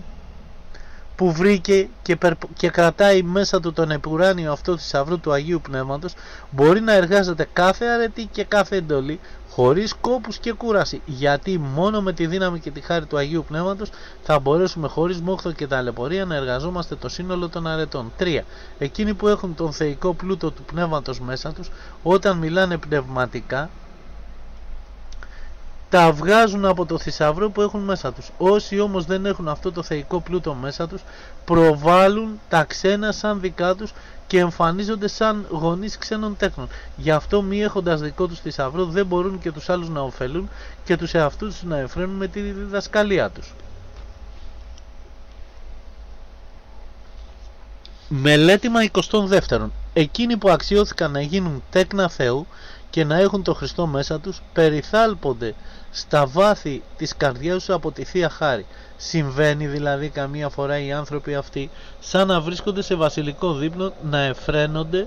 που βρήκε και, και κρατάει μέσα του τον επουράνιο αυτό θησαυρού του Αγίου Πνεύματος μπορεί να εργάζεται κάθε αρετή και κάθε εντολή χωρίς κόπους και κούραση γιατί μόνο με τη δύναμη και τη χάρη του Αγίου Πνεύματος θα μπορέσουμε χωρίς μόχθο και ταλαιπωρία να εργαζόμαστε το σύνολο των αρετών 3. Εκείνοι που έχουν τον θεϊκό πλούτο του Πνεύματος μέσα τους όταν μιλάνε πνευματικά τα βγάζουν από το θησαυρό που έχουν μέσα τους. Όσοι όμως δεν έχουν αυτό το θεϊκό πλούτο μέσα τους, προβάλλουν τα ξένα σαν δικά τους και εμφανίζονται σαν γονείς ξένων τέχνων. Γι' αυτό μη έχοντας δικό τους θησαυρό δεν μπορούν και τους άλλους να ωφελούν και τους εαυτούς να εφραίνουν με τη διδασκαλία τους. Μελέτημα 22. Εκείνοι που αξιώθηκαν να γίνουν τέκνα Θεού και να έχουν το Χριστό μέσα τους περιθάλπονται στα βάθη της καρδιάς σου από τη Θεία Χάρη. Συμβαίνει δηλαδή καμία φορά οι άνθρωποι αυτοί σαν να βρίσκονται σε βασιλικό δείπνο να εφραίνονται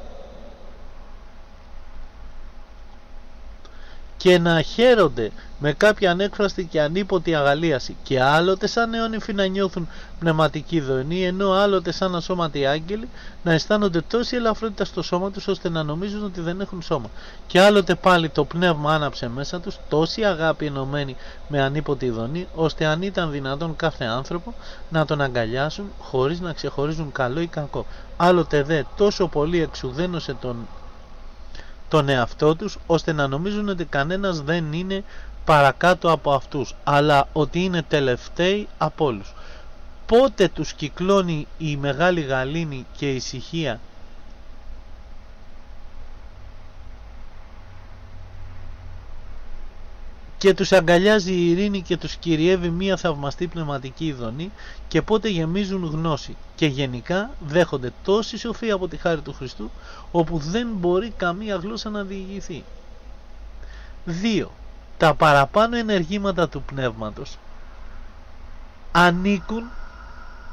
και να χαίρονται με κάποια ανέκφραστη και ανίποτη αγαλίαση. Και άλλοτε σαν αιώνιφοι να νιώθουν πνευματική δονή ενώ άλλοτε σαν ασώματοι άγγελοι να αισθάνονται τόση ελαφρότητα στο σώμα τους ώστε να νομίζουν ότι δεν έχουν σώμα. Και άλλοτε πάλι το πνεύμα άναψε μέσα τους τόση αγάπη ενωμένη με ανίποτη δονή ώστε αν ήταν δυνατόν κάθε άνθρωπο να τον αγκαλιάσουν χωρίς να ξεχωρίζουν καλό ή κακό. Άλλοτε δε τόσο πολύ εξουδένωσε τον τον εαυτό τους ώστε να νομίζουν ότι κανένας δεν είναι παρακάτω από αυτούς αλλά ότι είναι τελευταίοι από όλους. Πότε τους κυκλώνει η μεγάλη γαλήνη και η ησυχία και τους αγκαλιάζει η ειρήνη και τους κυριεύει μία θαυμαστή πνευματική ειδονή και πότε γεμίζουν γνώση και γενικά δέχονται τόση σοφία από τη χάρη του Χριστού όπου δεν μπορεί καμία γλώσσα να διηγηθεί. 2. Τα παραπάνω ενεργήματα του πνεύματος ανήκουν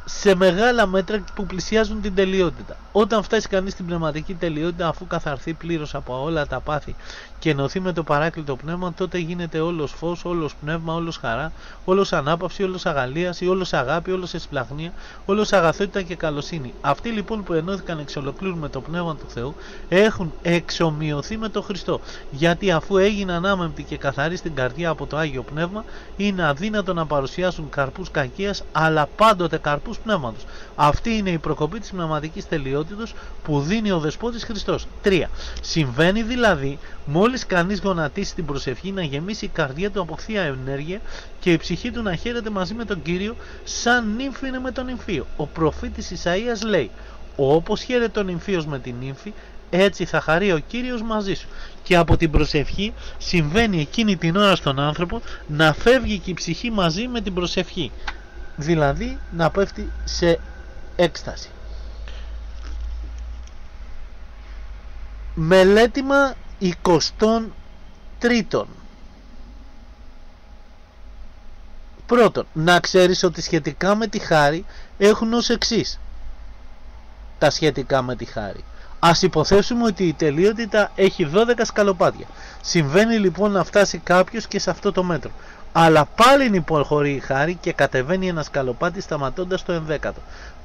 σε μεγάλα μέτρα που πλησιάζουν την τελειότητα. Όταν φτάσει κανείς στην πνευματική τελειότητα, αφού καθαρθεί πλήρως από όλα τα πάθη και ενωθεί με το παράκλητο πνεύμα, τότε γίνεται όλος φως, όλος πνεύμα, όλος χαρά, όλος ανάπαυση, όλος αγαλίαση, όλος αγάπη, όλος εσπλαχνία, όλος αγαθότητα και καλοσύνη. Αυτοί λοιπόν που ενώθηκαν εξ ολοκλήρου με το πνεύμα του Θεού έχουν εξομοιωθεί με τον Χριστό. Γιατί αφού έγιναν άμεμπτοι και καθαροί στην καρδιά από το άγιο πνεύμα, είναι αδύνατο να παρουσιάσουν καρπούς κακίας, αλλά πάντοτε καρπού πνεύματος. Αυτή είναι η προκοπή της πνευματικής τελειότητα που δίνει ο Δεσπότης Χριστός. 3. Συμβαίνει δηλαδή μόλις κανείς γονατίσει την προσευχή να γεμίσει η καρδιά του από θεία ενέργεια και η ψυχή του να χαίρεται μαζί με τον Κύριο σαν νύμφη είναι με τον νυμφίο. Ο προφήτης Ισαΐας λέει όπως χαίρεται ο νυμφίος με την νύμφη έτσι θα χαρεί ο Κύριος μαζί σου. Και από την προσευχή συμβαίνει εκείνη την ώρα στον άνθρωπο να φεύγει και η ψυχή μαζί με την προσευχή. Δηλαδή να πέφτει σε έκσταση. Μελέτημα 23 Πρώτον, να ξέρεις ότι σχετικά με τη χάρη έχουν ως εξής τα σχετικά με τη χάρη. Ας υποθέσουμε ότι η τελείωτητα έχει 12 σκαλοπάτια. Συμβαίνει λοιπόν να φτάσει κάποιος και σε αυτό το μέτρο. Αλλά πάλι υποχωρεί η χάρη και κατεβαίνει ένας σκαλοπάτι σταματώντας το ενδέκατο.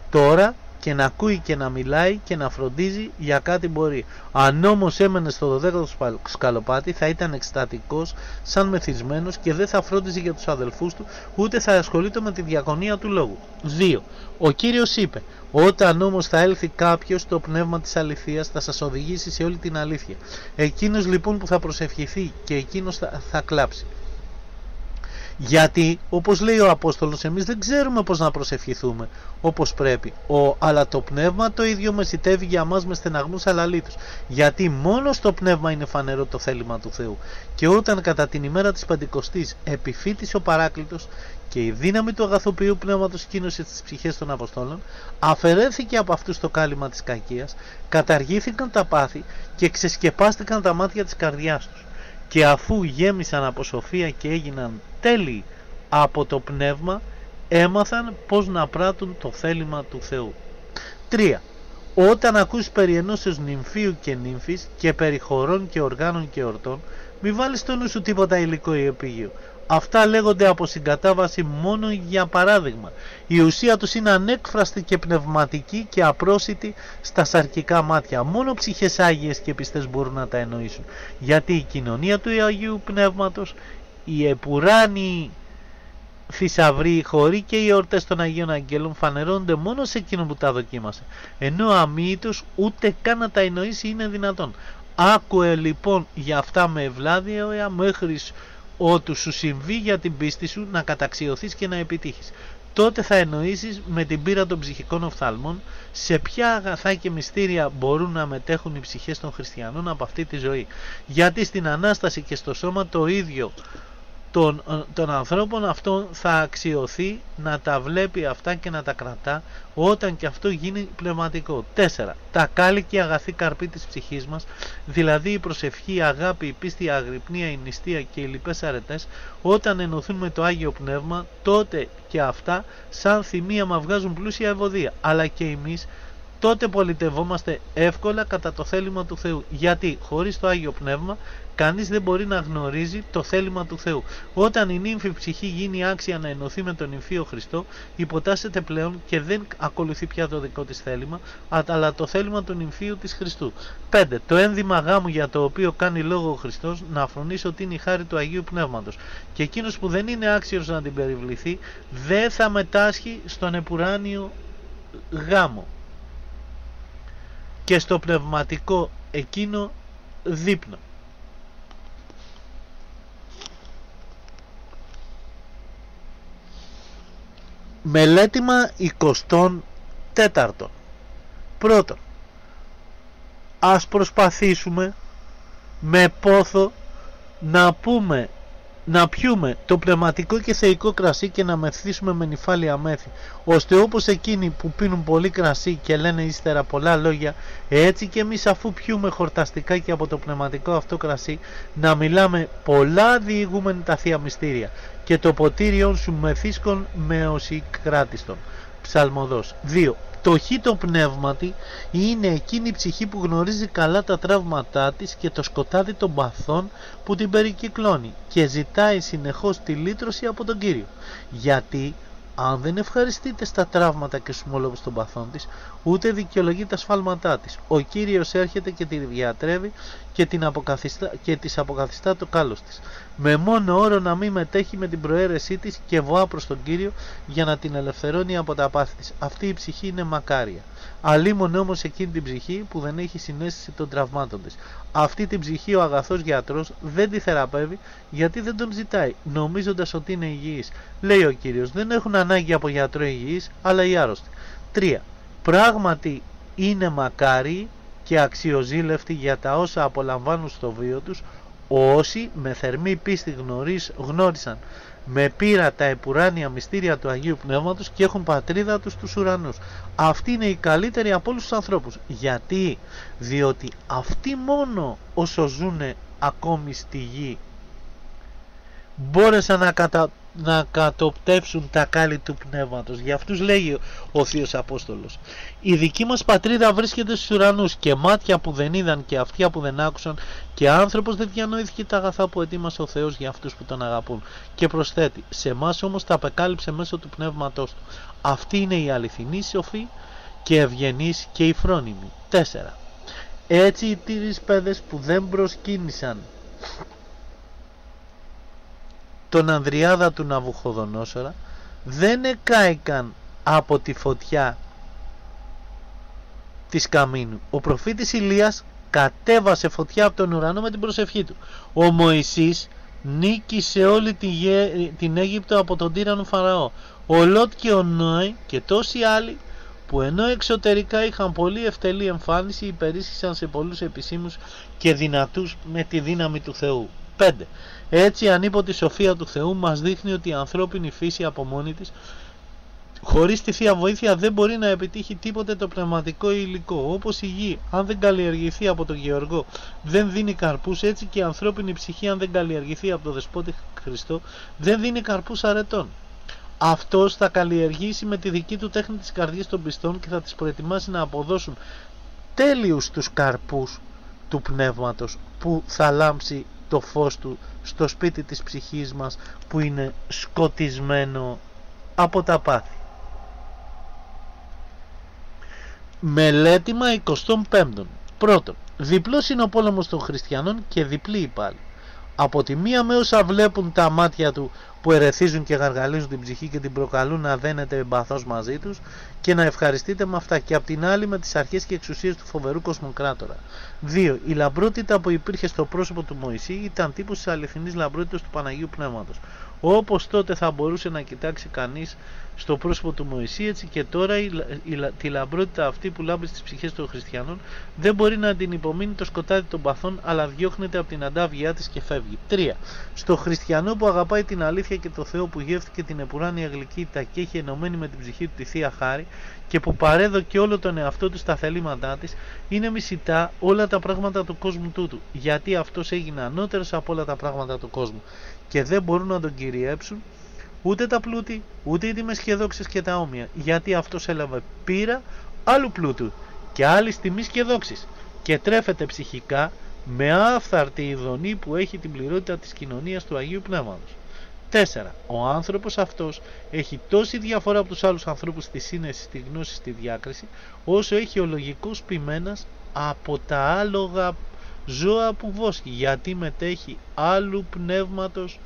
Τώρα και να ακούει και να μιλάει και να φροντίζει για κάτι μπορεί. Αν όμως έμενε στο 12ο σκαλοπάτι θα ήταν εκστατικός, σαν μεθυσμένος και δεν θα φρόντιζε για τους αδελφούς του, ούτε θα ασχολείται με τη διακονία του λόγου. 2. Ο κύριος είπε: Όταν όμως θα έλθει κάποιος, το πνεύμα της αληθείας θα σας οδηγήσει σε όλη την αλήθεια. Εκείνος λοιπόν που θα προσευχηθεί και εκείνος θα, θα κλάψει. Γιατί, όπως λέει ο Απόστολος, εμείς δεν ξέρουμε πώς να προσευχηθούμε όπως πρέπει. Ο, αλλά το πνεύμα το ίδιο μεσητεύει για μας με στεναγμούς αλαλήτους. Γιατί μόνο στο πνεύμα είναι φανερό το θέλημα του Θεού. Και όταν κατά την ημέρα της Παντικοστής επιφύτησε ο παράκλητος και η δύναμη του αγαθοποιού πνεύματος κίνησε στις ψυχές των Αποστόλων, αφαιρέθηκε από αυτούς το κάλυμα της κακίας, καταργήθηκαν τα πάθη και ξεσκεπάστηκαν τα μάτια της καρδιάς τους και αφού γέμισαν από σοφία και έγιναν τέλειοι από το πνεύμα έμαθαν πως να πράττουν το θέλημα του Θεού. 3. Όταν ακούς περί ενώσεως νυμφίου και νύμφης και περί χωρών και οργάνων και ορτών μη βάλεις στο νου σου τίποτα υλικό ή επίγειο Αυτά λέγονται από συγκατάβαση μόνο για παράδειγμα. Η ουσία τους είναι ανέκφραστη και πνευματική και απρόσιτη στα σαρκικά μάτια. Μόνο ψυχές άγιες και πιστές μπορούν να τα εννοήσουν. Γιατί η κοινωνία του Αγίου Πνεύματος, οι επουράνοι θησαυροί, οι χωροί και οι ορτές των Αγίων Αγγέλων φανερώνονται μόνο σε εκείνο που τα δοκίμασε. Ενώ αμύητος ούτε καν να τα εννοήσει είναι δυνατόν. Άκουε λοιπόν για αυτά με ευλάδια μέχρι ότου σου συμβεί για την πίστη σου να καταξιωθείς και να επιτύχεις. Τότε θα εννοήσεις με την πείρα των ψυχικών οφθαλμών σε ποια αγαθά και μυστήρια μπορούν να μετέχουν οι ψυχές των χριστιανών από αυτή τη ζωή. Γιατί στην Ανάσταση και στο σώμα το ίδιο των, ε, των ανθρώπων αυτών θα αξιωθεί να τα βλέπει αυτά και να τα κρατά όταν και αυτό γίνει πνευματικό. 4. Τα κάλλη και αγαθή καρπή της ψυχής μας, δηλαδή η προσευχή, η αγάπη, η πίστη, η αγρυπνία, η νηστεία και οι λοιπές αρετές, όταν ενωθούν με το Άγιο Πνεύμα, τότε και αυτά σαν θυμία μα βγάζουν πλούσια ευωδία. Αλλά και εμείς τότε πολιτευόμαστε εύκολα κατά το θέλημα του Θεού. Γιατί χωρίς το Άγιο Πνεύμα κανείς δεν μπορεί να γνωρίζει το θέλημα του Θεού. Όταν η νύμφη ψυχή γίνει άξια να ενωθεί με τον νυμφίο Χριστό, υποτάσσεται πλέον και δεν ακολουθεί πια το δικό της θέλημα, αλλά το θέλημα του νυμφίου της Χριστού. 5. Το ένδυμα γάμου για το οποίο κάνει λόγο ο Χριστός να φρονήσει ότι είναι η χάρη του Αγίου Πνεύματος. Και εκείνος που δεν είναι άξιος να την περιβληθεί, δεν θα μετάσχει στον επουράνιο γάμο και στο πνευματικό εκείνο δείπνο. Μελέτημα 24. Πρώτον, ας προσπαθήσουμε με πόθο να πούμε να πιούμε το πνευματικό και θεϊκό κρασί και να μεθύσουμε με νυφάλια μέθη, ώστε όπως εκείνοι που πίνουν πολύ κρασί και λένε ύστερα πολλά λόγια, έτσι και εμείς αφού πιούμε χορταστικά και από το πνευματικό αυτό κρασί, να μιλάμε πολλά διηγούμενη τα Θεία Μυστήρια και το ποτήριον σου μεθύσκον με όσοι κράτηστον. Ψαλμοδός 2. Το χείτο πνεύματι είναι εκείνη η ψυχή που γνωρίζει καλά τα τραύματά της και το σκοτάδι των παθών που την περικυκλώνει και ζητάει συνεχώς τη λύτρωση από τον Κύριο. Γιατί αν δεν ευχαριστείτε στα τραύματα και στους μόλοβους των παθών της, ούτε δικαιολογεί τα σφάλματά της. Ο Κύριος έρχεται και τη διατρεύει και, την αποκαθιστά, και της αποκαθιστά το κάλος της. Με μόνο όρο να μην μετέχει με την προαίρεσή της και βοά προς τον Κύριο για να την ελευθερώνει από τα πάθη της. Αυτή η ψυχή είναι μακάρια. Αλίμον όμως εκείνη την ψυχή που δεν έχει συνέστηση των τραυμάτων της. Αυτή την ψυχή ο αγαθός γιατρός δεν τη θεραπεύει γιατί δεν τον ζητάει, νομίζοντας ότι είναι υγιής. Λέει ο κύριος: Δεν έχουν ανάγκη από γιατρό υγιής, αλλά οι άρρωστοι. 3. Πράγματι είναι μακάρι και αξιοζήλευτοι για τα όσα απολαμβάνουν στο βίο τους όσοι με θερμή πίστη γνώρισαν με πείρα τα επουράνια μυστήρια του Αγίου Πνεύματος και έχουν πατρίδα τους τους ουρανούς. Αυτοί είναι οι καλύτεροι από όλους τους ανθρώπους. Γιατί; Διότι αυτοί μόνο όσο ζουν ακόμη στη γη μπόρεσαν να, κατα... να κατοπτεύσουν τα κάλλη του πνεύματος. Για αυτούς λέει ο Θείος Απόστολος. Η δική μας πατρίδα βρίσκεται στους ουρανούς και μάτια που δεν είδαν και αυτιά που δεν άκουσαν και άνθρωπος δεν διανοήθηκε τα αγαθά που ετοίμασε ο Θεός για αυτούς που τον αγαπούν. Και προσθέτει, σε εμάς όμως τα απεκάλυψε μέσω του πνεύματός του. Αυτή είναι η αληθινή σοφή και ευγενής και η φρόνιμη. 4. Έτσι οι τύρις παιδες που δεν προσκύνησαν τον Ανδριάδα του Ναβουχοδονόσορα δεν εκάηκαν από τη φωτιά της καμίνου. Ο προφήτης Ηλίας κατέβασε φωτιά από τον ουρανό με την προσευχή του. Ο Μωυσής νίκησε όλη την Αίγυπτο από τον τύρανο Φαραώ. Ο Λότ και ο Νόε και τόσοι άλλοι που ενώ εξωτερικά είχαν πολύ ευτελή εμφάνιση υπερίσχυσαν σε πολλούς επισήμους και δυνατούς με τη δύναμη του Θεού. 5. Έτσι ανίποτη σοφία του Θεού μας δείχνει ότι η ανθρώπινη φύση από μόνη της χωρίς τη Θεία Βοήθεια δεν μπορεί να επιτύχει τίποτε το πνευματικό υλικό. Όπως η γη, αν δεν καλλιεργηθεί από τον Γεωργό, δεν δίνει καρπούς, έτσι και η ανθρώπινη ψυχή, αν δεν καλλιεργηθεί από τον Δεσπότη Χριστό, δεν δίνει καρπούς αρετών. Αυτός θα καλλιεργήσει με τη δική του τέχνη της καρδιάς των πιστών και θα τις προετοιμάσει να αποδώσουν τέλειους τους καρπούς του πνεύματος που θα λάμψει το φως του στο σπίτι της ψυχής μας που είναι σκοτισμένο από τα πάθη. Μελέτημα 25. Πρώτον, διπλός είναι ο πόλεμος των χριστιανών και διπλή η πάλι. Από τη μία με όσα βλέπουν τα μάτια του που ερεθίζουν και γαργαλίζουν την ψυχή και την προκαλούν να δένεται εμπαθώς μαζί τους και να ευχαριστείτε με αυτά και από την άλλη με τις αρχές και εξουσίες του φοβερού κοσμοκράτορα. 2. Η λαμπρότητα που υπήρχε στο πρόσωπο του Μωυσή ήταν τύπος της αληθινής λαμπρότητας του Παναγίου Πνεύματος. Όπως τότε θα μπορούσε να κοιτάξει κανείς στο πρόσωπο του Μωυσή έτσι και τώρα η, η, τη λαμπρότητα αυτή που λάμπει στις ψυχές των χριστιανών δεν μπορεί να την υπομείνει το σκοτάδι των παθών αλλά διώχνεται από την αντάβγειά της και φεύγει. 3. Στο χριστιανό που αγαπάει την αλήθεια και το Θεό που γεύτηκε την επουράνια γλυκύτητα και έχει ενωμένη με την ψυχή του τη Θεία Χάρη και που παρέδωκε όλο τον εαυτό του στα θελήματά της είναι μισητά όλα τα πράγματα του κόσμου τούτου γιατί αυτός έγινε ανώτερος από όλα τα πράγματα του κόσμου και δεν μπορούν να τον κυριέψουν ούτε τα πλούτη, ούτε οι τιμές και δόξες και τα όμοια, γιατί αυτός έλαβε πείρα άλλου πλούτου και άλλης τιμής και δόξης και τρέφεται ψυχικά με άφθαρτη ειδονή που έχει την πληρότητα της κοινωνίας του Αγίου Πνεύματος. 4. Ο άνθρωπος αυτός έχει τόση διαφορά από τους άλλους ανθρώπους στη σύνεση, στη γνώση, στη διάκριση, όσο έχει ο λογικός ποιμένας από τα άλογα ζώα που βόσκει, γιατί μετέχει άλλου πνεύματος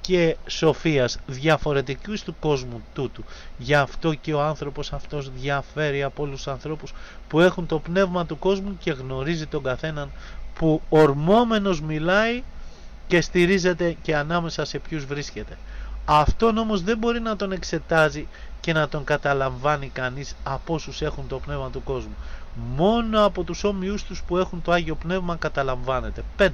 και σοφίας διαφορετικούς του κόσμου τούτου. Γι' αυτό και ο άνθρωπος αυτός διαφέρει από όλους τους ανθρώπους που έχουν το πνεύμα του κόσμου και γνωρίζει τον καθέναν που ορμόμενος μιλάει και στηρίζεται και ανάμεσα σε ποιους βρίσκεται. Αυτόν όμως δεν μπορεί να τον εξετάζει και να τον καταλαμβάνει κανείς από όσους έχουν το πνεύμα του κόσμου μόνο από τους όμοιούς τους που έχουν το Άγιο Πνεύμα καταλαμβάνεται. 5.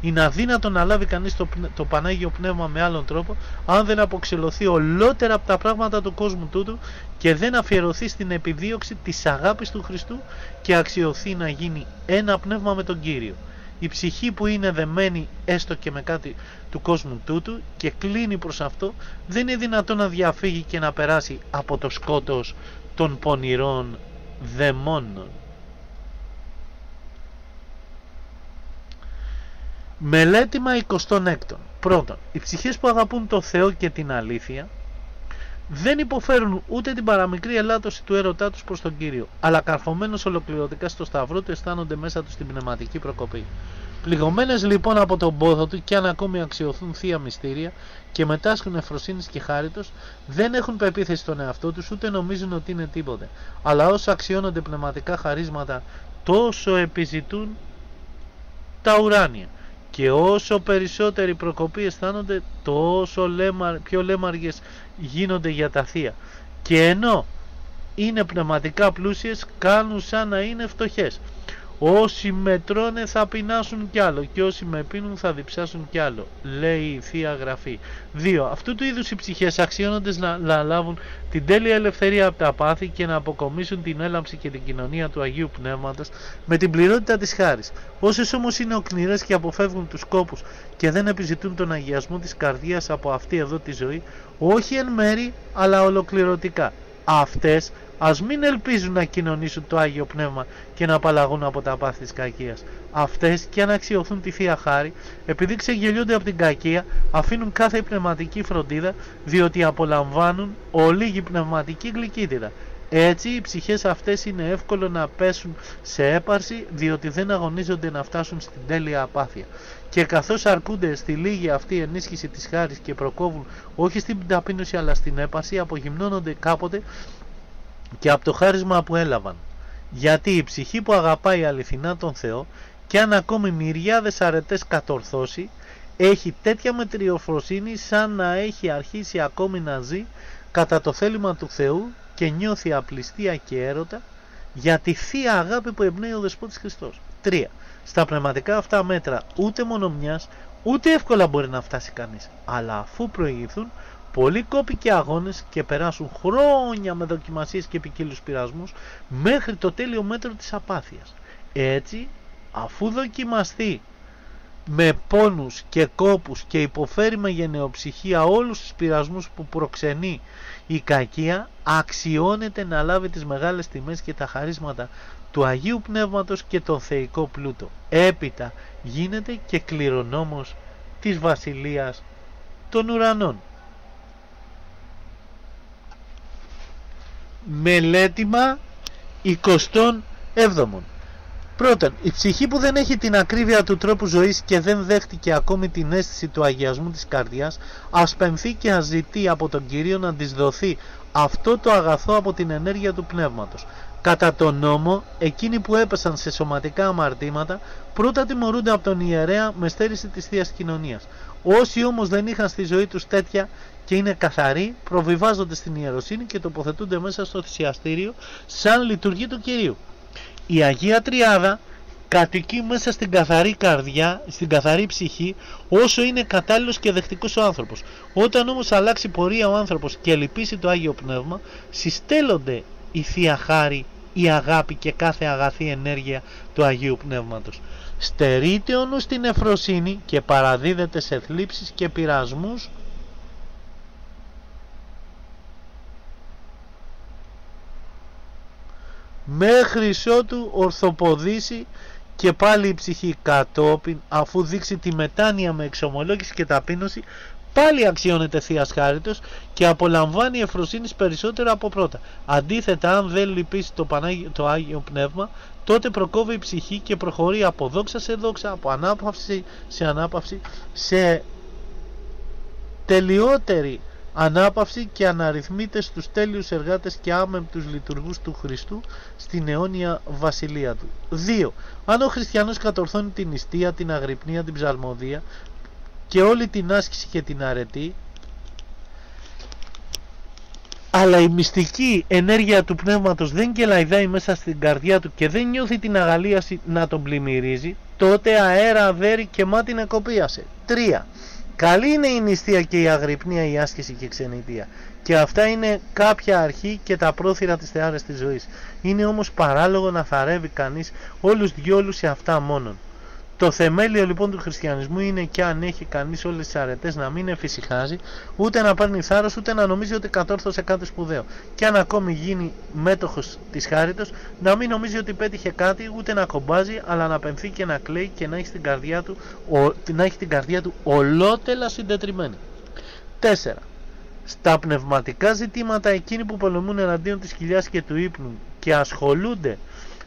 Είναι αδύνατο να λάβει κανείς το, το Πανάγιο Πνεύμα με άλλον τρόπο αν δεν αποξελωθεί ολότερα από τα πράγματα του κόσμου τούτου και δεν αφιερωθεί στην επιδίωξη της αγάπης του Χριστού και αξιωθεί να γίνει ένα πνεύμα με τον Κύριο. Η ψυχή που είναι δεμένη έστω και με κάτι του κόσμου τούτου και κλείνει προς αυτό δεν είναι δυνατό να διαφύγει και να περάσει από το σκότος των πονηρών δαιμόνων. Μελέτημα 26. Πρώτον, οι ψυχές που αγαπούν το Θεό και την αλήθεια δεν υποφέρουν ούτε την παραμικρή ελάττωση του έρωτά τους προς τον Κύριο, αλλά καρφωμένος ολοκληρωτικά στο σταυρό του αισθάνονται μέσα τους την πνευματική προκοπή. Πληγωμένες λοιπόν από τον πόθο του και αν ακόμη αξιωθούν θεία μυστήρια και μετάσχουν εφροσύνης και χάριτος, δεν έχουν πεποίθηση στον εαυτό τους ούτε νομίζουν ότι είναι τίποτε. Αλλά όσο αξιώνονται πνευματικά χαρίσματα τόσο επιζητούν τα ουράνια. Και όσο περισσότερη προκοπή αισθάνονται τόσο πιο λέμαργες γίνονται για τα θεία. Και ενώ είναι πνευματικά πλούσιες κάνουν σαν να είναι φτωχές Όσοι με τρώνε θα πεινάσουν κι άλλο και όσοι με πίνουν θα διψάσουν κι άλλο, λέει η Θεία Γραφή. 2. Αυτού του είδους οι ψυχές αξιώνονται να, να λάβουν την τέλεια ελευθερία από τα πάθη και να αποκομίσουν την έλαμψη και την κοινωνία του Αγίου Πνεύματος με την πληρότητα της χάρης. Όσες όμως είναι οκνηρές και αποφεύγουν τους κόπους και δεν επιζητούν τον αγιασμό της καρδίας από αυτή εδώ τη ζωή, όχι εν μέρη αλλά ολοκληρωτικά. Αυτές Ας μην ελπίζουν να κοινωνήσουν το Άγιο Πνεύμα και να απαλλαγούν από τα πάθη της κακίας. Αυτές και αν αξιωθούν τη Θεία Χάρη, επειδή ξεγελιούνται από την κακία, αφήνουν κάθε πνευματική φροντίδα, διότι απολαμβάνουν ολίγη πνευματική γλυκύτητα. Έτσι οι ψυχές αυτές είναι εύκολο να πέσουν σε έπαρση διότι δεν αγωνίζονται να φτάσουν στην τέλεια απάθεια. Και καθώς αρκούνται στη λίγη αυτή ενίσχυση της χάρης και προκόβουν όχι στην ταπείνωση αλλά στην έπαρση, απογυμνώνονται κάποτε και από το χάρισμα που έλαβαν. Γιατί η ψυχή που αγαπάει αληθινά τον Θεό και αν ακόμη μυριάδες αρετές κατορθώσει έχει τέτοια μετριοφροσύνη σαν να έχει αρχίσει ακόμη να ζει κατά το θέλημα του Θεού και νιώθει απληστία και έρωτα για τη θεία αγάπη που εμπνέει ο Δεσπότης Χριστός. 3. Στα πνευματικά αυτά μέτρα ούτε μόνο μιας, ούτε εύκολα μπορεί να φτάσει κανείς, αλλά αφού προηγηθούν πολλοί κόποι και αγώνες και περάσουν χρόνια με δοκιμασίες και ποικίλους πειρασμούς μέχρι το τέλειο μέτρο της απάθειας. Έτσι, αφού δοκιμαστεί με πόνους και κόπους και υποφέρει με γενεοψυχία όλους τους πειρασμούς που προξενεί η κακία, αξιώνεται να λάβει τις μεγάλες τιμές και τα χαρίσματα του Αγίου Πνεύματος και τον θεϊκό πλούτο. Έπειτα γίνεται και κληρονόμος της Βασιλείας των Ουρανών. Μελέτημα 27. Πρώτον, η ψυχή που δεν έχει την ακρίβεια του τρόπου ζωής και δεν δέχτηκε ακόμη την αίσθηση του αγιασμού της καρδιάς, ασπενθεί και αζητεί από τον Κύριο να της δοθεί αυτό το αγαθό από την ενέργεια του πνεύματος. Κατά τον νόμο, εκείνοι που έπεσαν σε σωματικά αμαρτήματα, πρώτα τιμωρούνται από τον ιερέα με στέρηση της Θείας Κοινωνίας. Όσοι όμως δεν είχαν στη ζωή τους τέτοια και είναι καθαροί, προβιβάζονται στην ιεροσύνη και τοποθετούνται μέσα στο θυσιαστήριο σαν λειτουργή του Κυρίου. Η Αγία Τριάδα κατοικεί μέσα στην καθαρή καρδιά, στην καθαρή ψυχή, όσο είναι κατάλληλος και δεκτικός ο άνθρωπος. Όταν όμως αλλάξει πορεία ο άνθρωπος και λυπήσει το Άγιο Πνεύμα, συστέλλονται η Θεία Χάρη, η αγάπη και κάθε αγαθή ενέργεια του Αγίου Πνεύματος. Στερείται ο νους την εφροσύνη και παραδίδεται σε θλίψεις και πειρασμούς μέχρι ότου ορθοποδήσει και πάλι η ψυχή κατόπιν αφού δείξει τη μετάνοια με εξομολόγηση και ταπείνωση πάλι αξιώνεται θεία χάριτος και απολαμβάνει εφροσύνης περισσότερο από πρώτα. Αντίθετα αν δεν λυπήσει το, Πανάγιο, το Άγιο Πνεύμα τότε προκόβει η ψυχή και προχωρεί από δόξα σε δόξα, από ανάπαυση σε ανάπαυση, σε τελειότερη ανάπαυση και αναρρυθμείται στους τέλειους εργάτες και άμεμπτους λειτουργούς του Χριστού στην αιώνια βασιλεία του. 2. Αν ο χριστιανός κατορθώνει την νηστεία, την αγρυπνία, την ψαλμοδία και όλη την άσκηση και την αρετή αλλά η μυστική ενέργεια του πνεύματος δεν κελαϊδάει μέσα στην καρδιά του και δεν νιώθει την αγαλίαση να τον πλημμυρίζει τότε αέρα αβέρει και μάτι νεκοπίασε. 3. Καλή είναι η νηστεία και η αγρυπνία, η άσκηση και η ξενιτεία. Και αυτά είναι κάποια αρχή και τα πρόθυρα της θεάρες της ζωής. Είναι όμως παράλογο να θαρεύει κανείς όλους διόλους σε αυτά μόνον. Το θεμέλιο λοιπόν του χριστιανισμού είναι και αν έχει κανείς όλες τις αρετές να μην εφησυχάζει, ούτε να παίρνει θάρρος, ούτε να νομίζει ότι κατόρθωσε κάτι σπουδαίο. Και αν ακόμη γίνει μέτοχος της χάριτος, να μην νομίζει ότι πέτυχε κάτι, ούτε να κομπάζει, αλλά να πενθεί και να κλαίει και να έχει την καρδιά του, ο, να έχει την καρδιά του ολότελα συντετριμένη. 4. Στα πνευματικά ζητήματα εκείνοι που πολεμούν εναντίον της κοιλιάς και του ύπνου και ασχολούνται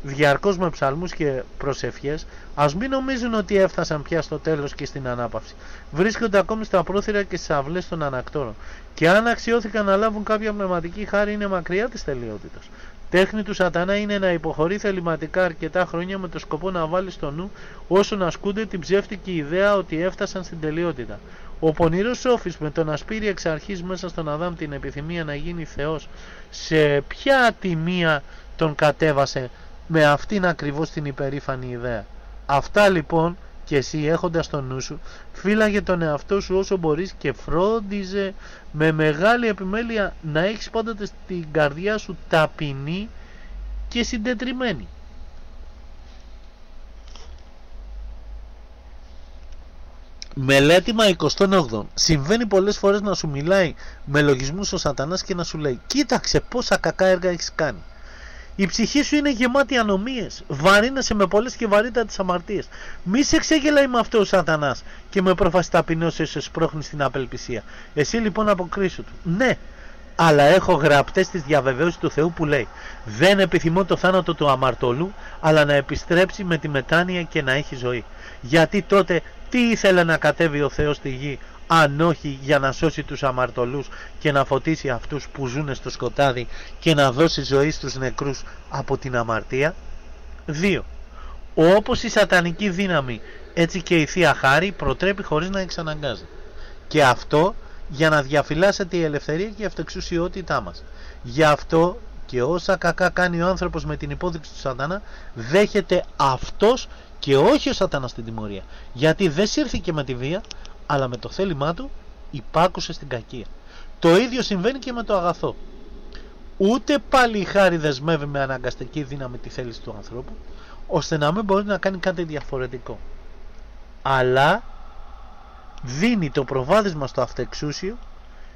διαρκώς με ψαλμούς και προσευχές, ας μην νομίζουν ότι έφτασαν πια στο τέλος και στην ανάπαυση. Βρίσκονται ακόμη στα πρόθυρα και στις αυλές των ανακτόρων. Και αν αξιώθηκαν να λάβουν κάποια πνευματική χάρη είναι μακριά της τελειότητας. Τέχνη του σατανά είναι να υποχωρεί θεληματικά αρκετά χρόνια με το σκοπό να βάλει στο νου όσο να ασκούνται την ψεύτικη ιδέα ότι έφτασαν στην τελειότητα. Ο πονηρός Σόφης με τον ασπίρι εξ αρχής μέσα στον Αδάμ την επιθυμία να γίνει Θεός σε ποια τιμία τον κατέβασε με αυτήν ακριβώς την υπερήφανη ιδέα. Αυτά λοιπόν και εσύ έχοντας το νου σου φύλαγε τον εαυτό σου όσο μπορείς και φρόντιζε με μεγάλη επιμέλεια να έχεις πάντοτε στην καρδιά σου ταπεινή και συντετριμένη. Μελέτημα 28. Συμβαίνει πολλές φορές να σου μιλάει με λογισμούς ο σατανάς και να σου λέει «Κοίταξε πόσα κακά έργα έχεις κάνει». Η ψυχή σου είναι γεμάτη ανομίες. Βαρύνεσαι με πολλές και βαρύτατες αμαρτίες. Μη σε ξεγελάει με αυτό ο Σατανάς και με πρόφαση ταπεινώσεω σε σπρώχνει στην απελπισία. Εσύ λοιπόν αποκρίσου του. Ναι, αλλά έχω γραπτές τις διαβεβαίωση του Θεού που λέει Δεν επιθυμώ το θάνατο του αμαρτωλού, αλλά να επιστρέψει με τη μετάνοια και να έχει ζωή. Γιατί τότε τι ήθελε να κατέβει ο Θεός στη γη αν όχι για να σώσει τους αμαρτωλούς και να φωτίσει αυτούς που ζουν στο σκοτάδι και να δώσει ζωή στους νεκρούς από την αμαρτία. 2. Όπως η σατανική δύναμη έτσι και η Θεία Χάρη προτρέπει χωρίς να εξαναγκάζει. Και αυτό για να διαφυλάσσεται η ελευθερία και η αυτοεξουσιότητά μας. Γι' αυτό και όσα κακά κάνει ο άνθρωπος με την υπόδειξη του σατανά δέχεται αυτός και όχι ο σατανάς την τιμωρία. Γιατί δεν σύρθηκε με τη βία αλλά με το θέλημά του υπάκουσε στην κακία. Το ίδιο συμβαίνει και με το αγαθό. Ούτε πάλι η χάρη δεσμεύει με αναγκαστική δύναμη τη θέληση του ανθρώπου, ώστε να μην μπορεί να κάνει κάτι διαφορετικό. Αλλά δίνει το προβάδισμα στο αυτεξούσιο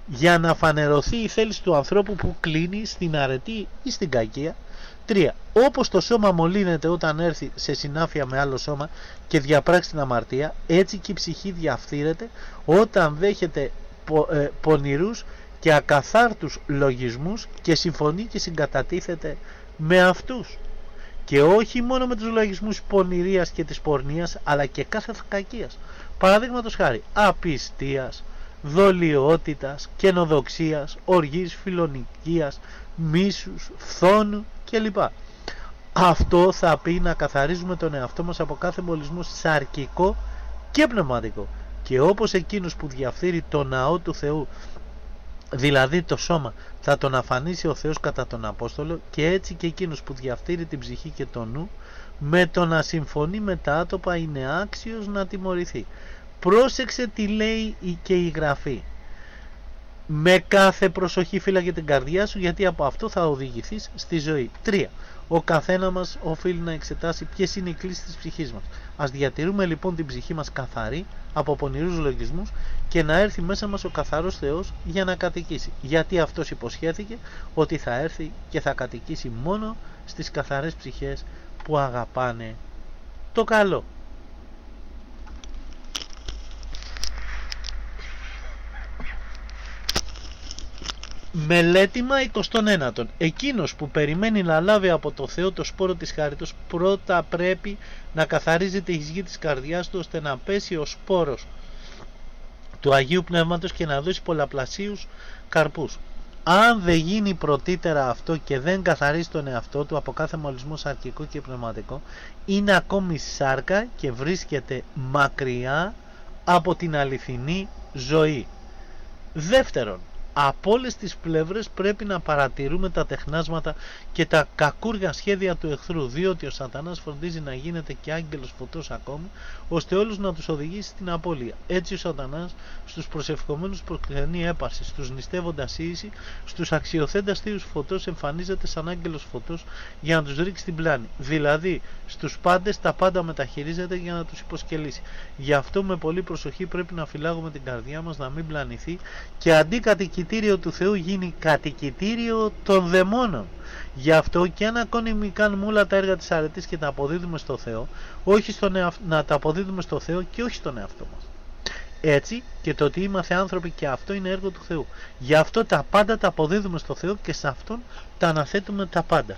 για να φανερωθεί η θέληση του ανθρώπου που κλείνει στην αρετή ή στην κακία 3. Όπως το σώμα μολύνεται όταν έρθει σε συνάφεια με άλλο σώμα και διαπράξει την αμαρτία, έτσι και η ψυχή διαφθείρεται όταν δέχεται πο, ε, πονηρούς και ακαθάρτους λογισμούς και συμφωνεί και συγκατατίθεται με αυτούς. Και όχι μόνο με τους λογισμούς πονηρίας και της πορνείας, αλλά και κάθε κακίας. Παραδείγματος χάρη, απιστίας, δολιότητας, καινοδοξίας, οργής, φιλονικίας, μίσους, φθόνου κλπ. Αυτό θα πει να καθαρίζουμε τον εαυτό μας από κάθε μολυσμό σαρκικό και πνευματικό. Και όπως εκείνος που διαφθείρει το ναό του Θεού, δηλαδή το σώμα, θα τον αφανίσει ο Θεός κατά τον Απόστολο και έτσι και εκείνος που διαφθείρει την ψυχή και το νου, με το να συμφωνεί με τα άτοπα είναι άξιος να τιμωρηθεί. Πρόσεξε τι λέει και η Γραφή με κάθε προσοχή φύλαγε την καρδιά σου γιατί από αυτό θα οδηγηθείς στη ζωή. 3. Ο καθένας μας οφείλει να εξετάσει ποιες είναι οι κλήσεις της ψυχής μας. Ας διατηρούμε λοιπόν την ψυχή μας καθαρή από πονηρούς λογισμούς και να έρθει μέσα μας ο καθαρός Θεός για να κατοικήσει. Γιατί αυτός υποσχέθηκε ότι θα έρθει και θα κατοικήσει μόνο στις καθαρές ψυχές που αγαπάνε το καλό. Μελέτημα 29. Εκείνος που περιμένει να λάβει από το Θεό το σπόρο της χάριτος πρώτα πρέπει να καθαρίζει τη γη της καρδιάς του ώστε να πέσει ο σπόρος του Αγίου Πνεύματος και να δώσει πολλαπλασίους καρπούς. Αν δεν γίνει πρωτήτερα αυτό και δεν καθαρίσει τον εαυτό του από κάθε μολυσμό σαρκικό και πνευματικό είναι ακόμη σάρκα και βρίσκεται μακριά από την αληθινή ζωή. Δεύτερον, από όλες τις πλευρές πρέπει να παρατηρούμε τα τεχνάσματα και τα κακούργια σχέδια του εχθρού διότι ο σατανάς φροντίζει να γίνεται και άγγελος φωτός ακόμη ώστε όλους να τους οδηγήσει στην απώλεια. Έτσι ο σατανάς στους προσευχομένους προκλενεί έπαρση, στους νηστεύοντας ίση, στους αξιοθέντας θείους φωτός εμφανίζεται σαν άγγελος φωτός για να τους ρίξει την πλάνη. Δηλαδή στους πάντες τα πάντα μεταχειρίζεται για να τους υποσκελίσει. Γι' αυτό με πολύ προσοχή πρέπει να φυλάγουμε την καρδιά μας να μην πλανηθεί και αντί κατοικητήριο του Θεού γίνει κατοικητήριο των δαιμόνων. Γι' αυτό και αν ακόμη κάνουμε όλα τα έργα της αρετής και τα αποδίδουμε στο Θεό, όχι στον να τα αποδίδουμε στο Θεό και όχι στον εαυτό μας. Έτσι και το ότι είμαστε άνθρωποι και αυτό είναι έργο του Θεού. Γι' αυτό τα πάντα τα αποδίδουμε στο Θεό και σε Αυτόν τα αναθέτουμε τα πάντα.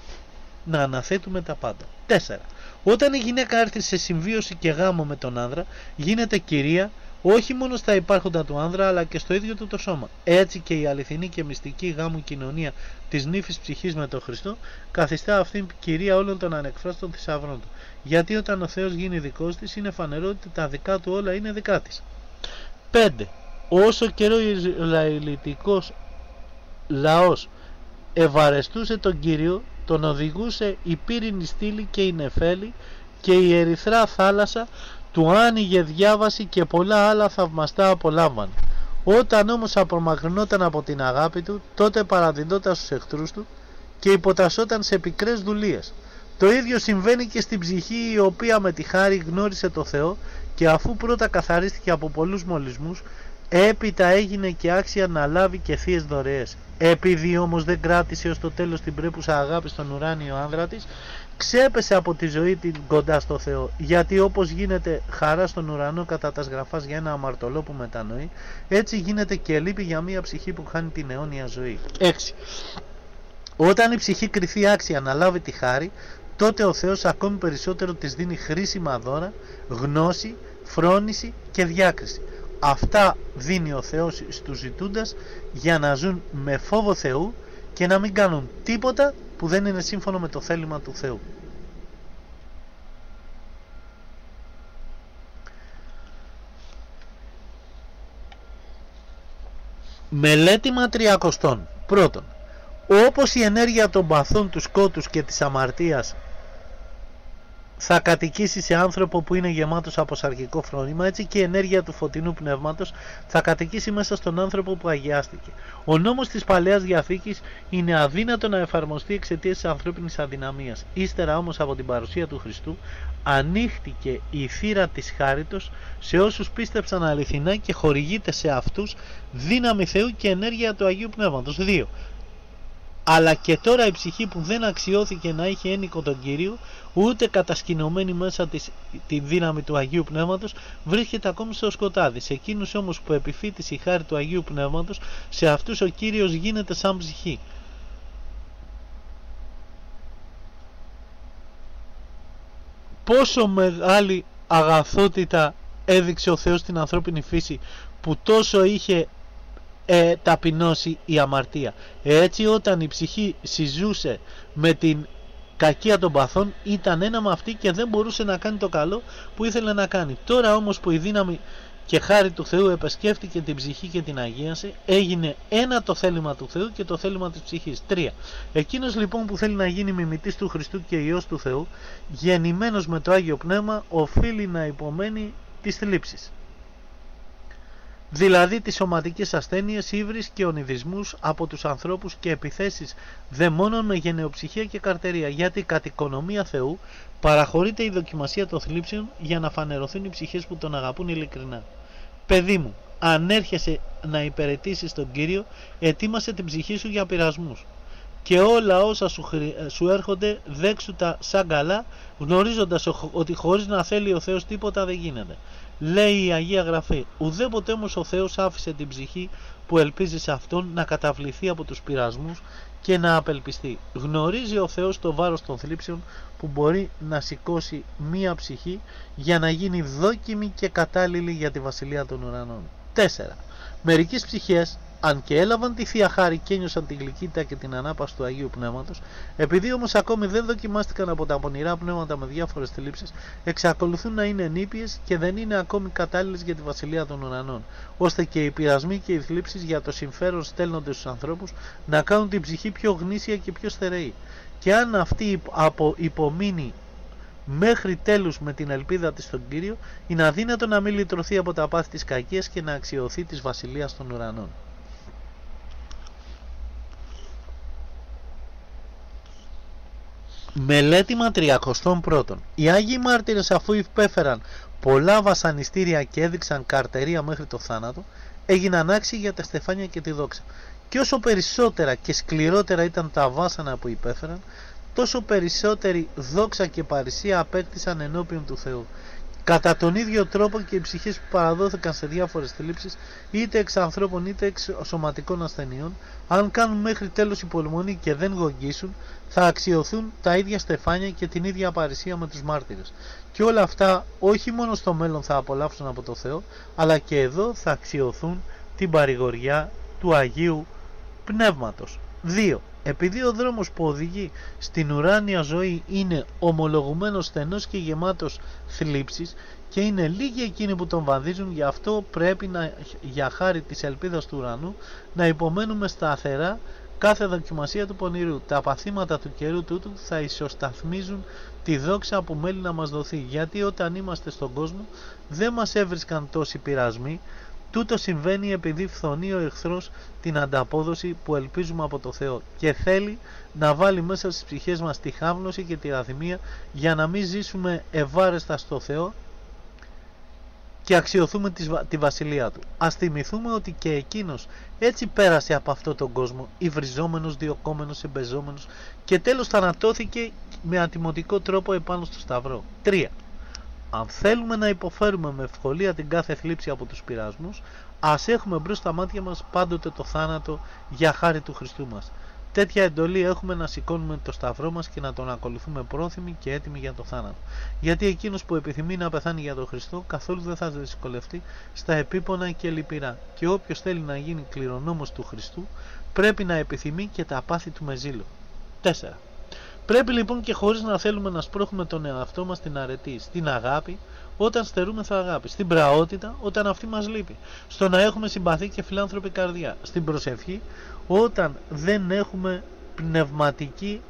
Να αναθέτουμε τα πάντα. 4. Όταν η γυναίκα έρθει σε συμβίωση και γάμο με τον άνδρα, γίνεται κυρία όχι μόνο στα υπάρχοντα του άνδρα αλλά και στο ίδιο του το σώμα. Έτσι και η αληθινή και μυστική γάμου κοινωνία της νύφης ψυχής με τον Χριστό καθιστά αυτήν κυρία όλων των ανεκφράστων θησαυρών του. Γιατί όταν ο Θεός γίνει δικός της είναι φανερό ότι τα δικά του όλα είναι δικά της. 5. Όσο καιρό ο Ισραηλιτικός λαός ευαρεστούσε τον Κύριο τον οδηγούσε η πύρινη στήλη και η νεφέλη και η ερυθρά θάλασσα του άνοιγε διάβαση και πολλά άλλα θαυμαστά απολάμβανε. Όταν όμως απομακρυνόταν από την αγάπη του, τότε παραδιδόταν στους εχθρούς του και υποτασσόταν σε πικρές δουλείες. Το ίδιο συμβαίνει και στην ψυχή η οποία με τη χάρη γνώρισε το Θεό και αφού πρώτα καθαρίστηκε από πολλούς μολυσμούς, έπειτα έγινε και άξια να λάβει και θείες δωρεές. Επειδή όμως δεν κράτησε ως το τέλος την πρέπουσα αγάπη στον ουράνιο άνδρα της, ξέπεσε από τη ζωή την κοντά στο Θεό γιατί όπως γίνεται χαρά στον ουρανό κατά τα σγραφάς για ένα αμαρτωλό που μετανοεί έτσι γίνεται και λύπη για μια ψυχή που χάνει την αιώνια ζωή 6. Όταν η ψυχή κριθεί άξια να λάβει τη χάρη τότε ο Θεός ακόμη περισσότερο της δίνει χρήσιμα δώρα, γνώση, φρόνηση και διάκριση. Αυτά δίνει ο Θεός στους ζητούντας για να ζουν με φόβο Θεού και να μην κάνουν τίποτα που δεν είναι σύμφωνο με το θέλημα του Θεού. Μελέτημα τριακοστών. Πρώτον, όπως η ενέργεια των παθών τους σκότους και της αμαρτίας θα κατοικήσει σε άνθρωπο που είναι γεμάτος από σαρκικό φρόνημα, έτσι και η ενέργεια του φωτεινού πνεύματος θα κατοικήσει μέσα στον άνθρωπο που αγιάστηκε. Ο νόμος της Παλαιάς Διαθήκης είναι αδύνατο να εφαρμοστεί εξαιτίας της ανθρώπινης αδυναμίας. Ύστερα όμως από την παρουσία του Χριστού ανοίχτηκε η θύρα της χάριτος σε όσους πίστεψαν αληθινά και χορηγείται σε αυτούς δύναμη Θεού και ενέργεια του Αγίου Πνεύματος. 2 αλλά και τώρα η ψυχή που δεν αξιώθηκε να είχε ένικο τον Κύριο, ούτε κατασκηνωμένη μέσα της, τη δύναμη του Αγίου Πνεύματος, βρίσκεται ακόμη στο σκοτάδι. Σε εκείνους όμως που επιφύτησε η χάρη του Αγίου Πνεύματος, σε αυτούς ο Κύριος γίνεται σαν ψυχή. Πόσο μεγάλη αγαθότητα έδειξε ο Θεός στην ανθρώπινη φύση που τόσο είχε ε, ταπεινώσει η αμαρτία. Έτσι όταν η ψυχή συζούσε με την κακία των παθών ήταν ένα με αυτή και δεν μπορούσε να κάνει το καλό που ήθελε να κάνει. Τώρα όμως που η δύναμη και χάρη του Θεού επεσκέφτηκε την ψυχή και την αγίασε, έγινε ένα το θέλημα του Θεού και το θέλημα της ψυχής. Τρία. Εκείνος λοιπόν που θέλει να γίνει μιμητής του Χριστού και Υιός του Θεού, γεννημένος με το Άγιο Πνεύμα, οφείλει να υπομένει τις θλίψεις δηλαδή τις σωματικές ασθένειες, ύβρις και ονειδισμούς από τους ανθρώπους και επιθέσεις δαιμόνων με γενεοψυχία και καρτερία, γιατί κατ' οικονομία Θεού παραχωρείται η δοκιμασία των θλίψεων για να φανερωθούν οι ψυχές που τον αγαπούν ειλικρινά. Παιδί μου, αν έρχεσαι να υπηρετήσεις τον Κύριο, ετοίμασε την ψυχή σου για πειρασμούς και όλα όσα σου, σου έρχονται δέξου τα σαν καλά γνωρίζοντας ότι χωρίς να θέλει ο Θεός τίποτα δεν γίνεται. Λέει η Αγία Γραφή, ουδέποτε όμως ο Θεός άφησε την ψυχή που ελπίζει σε Αυτόν να καταβληθεί από τους πειρασμούς και να απελπιστεί. Γνωρίζει ο Θεός το βάρος των θλίψεων που μπορεί να σηκώσει μία ψυχή για να γίνει δόκιμη και κατάλληλη για τη Βασιλεία των Ουρανών. 4. Μερικές ψυχές αν και έλαβαν τη Θεία Χάρη και ένιωσαν τη γλυκύτητα και την ανάπαυση του Αγίου Πνεύματος, επειδή όμως ακόμη δεν δοκιμάστηκαν από τα πονηρά πνεύματα με διάφορες θλίψεις, εξακολουθούν να είναι νήπιες και δεν είναι ακόμη κατάλληλες για τη Βασιλεία των Ουρανών, ώστε και οι πειρασμοί και οι θλίψεις για το συμφέρον στέλνονται στους ανθρώπους να κάνουν την ψυχή πιο γνήσια και πιο στερεή. Και αν αυτή από υπομείνει μέχρι τέλους με την ελπίδα της στον Κύριο, είναι αδύνατο να μην λυτρωθεί από τα πάθη της κακίας και να αξιωθεί της Βασιλείας των Ουρανών. Μελέτημα 31. Οι Άγιοι Μάρτυρες αφού υπέφεραν πολλά βασανιστήρια και έδειξαν καρτερία μέχρι το θάνατο, έγιναν άξιοι για τα στεφάνια και τη δόξα. Και όσο περισσότερα και σκληρότερα ήταν τα βάσανα που υπέφεραν, τόσο περισσότερη δόξα και παρησία απέκτησαν ενώπιον του Θεού. Κατά τον ίδιο τρόπο και οι ψυχές που παραδόθηκαν σε διάφορες θλίψεις, είτε εξ ανθρώπων είτε εξ σωματικών ασθενειών, αν κάνουν μέχρι τέλος υπομονή και δεν γογγίσουν, θα αξιωθούν τα ίδια στεφάνια και την ίδια απαρισία με τους μάρτυρες. Και όλα αυτά όχι μόνο στο μέλλον θα απολαύσουν από το Θεό, αλλά και εδώ θα αξιωθούν την παρηγοριά του Αγίου Πνεύματος. 2. Επειδή ο δρόμος που οδηγεί στην ουράνια ζωή είναι ομολογουμένος στενός και γεμάτος θλίψεις και είναι λίγοι εκείνοι που τον βαδίζουν, γι' αυτό πρέπει να, για χάρη της ελπίδας του ουρανού να υπομένουμε σταθερά κάθε δοκιμασία του πονηρού. Τα παθήματα του καιρού τούτου θα ισοσταθμίζουν τη δόξα που μέλει να μας δοθεί, γιατί όταν είμαστε στον κόσμο δεν μας έβρισκαν τόσοι πειρασμοί, Τούτο συμβαίνει επειδή φθονεί ο εχθρός την ανταπόδοση που ελπίζουμε από το Θεό και θέλει να βάλει μέσα στις ψυχές μας τη χάμνωση και τη ραθυμία για να μην ζήσουμε ευάρεστα στο Θεό και αξιοθούμε τη βασιλεία του. Ας θυμηθούμε ότι και εκείνος έτσι πέρασε από αυτόν τον κόσμο, υβριζόμενος, διοκόμενος, εμπεζόμενος και τέλος θανατώθηκε με ατιμωτικό τρόπο επάνω στο Σταυρό. 3. Αν θέλουμε να υποφέρουμε με ευκολία την κάθε θλίψη από τους πειρασμούς, ας έχουμε μπρος στα μάτια μας πάντοτε το θάνατο για χάρη του Χριστού μας. Τέτοια εντολή έχουμε να σηκώνουμε το σταυρό μας και να τον ακολουθούμε πρόθυμοι και έτοιμοι για το θάνατο. Γιατί εκείνος που επιθυμεί να πεθάνει για τον Χριστό καθόλου δεν θα δυσκολευτεί στα επίπονα και λυπηρά. Και όποιος θέλει να γίνει κληρονόμος του Χριστού πρέπει να επιθυμεί και τα πάθη του με ζήλο. 4. Πρέπει λοιπόν και χωρίς να θέλουμε να σπρώχουμε τον εαυτό μας στην αρετή, στην αγάπη, όταν στερούμε θα αγάπη, στην πραότητα όταν αυτή μας λείπει, στο να έχουμε συμπαθή και φιλάνθρωπη καρδιά, στην προσευχή όταν δεν έχουμε πνευματική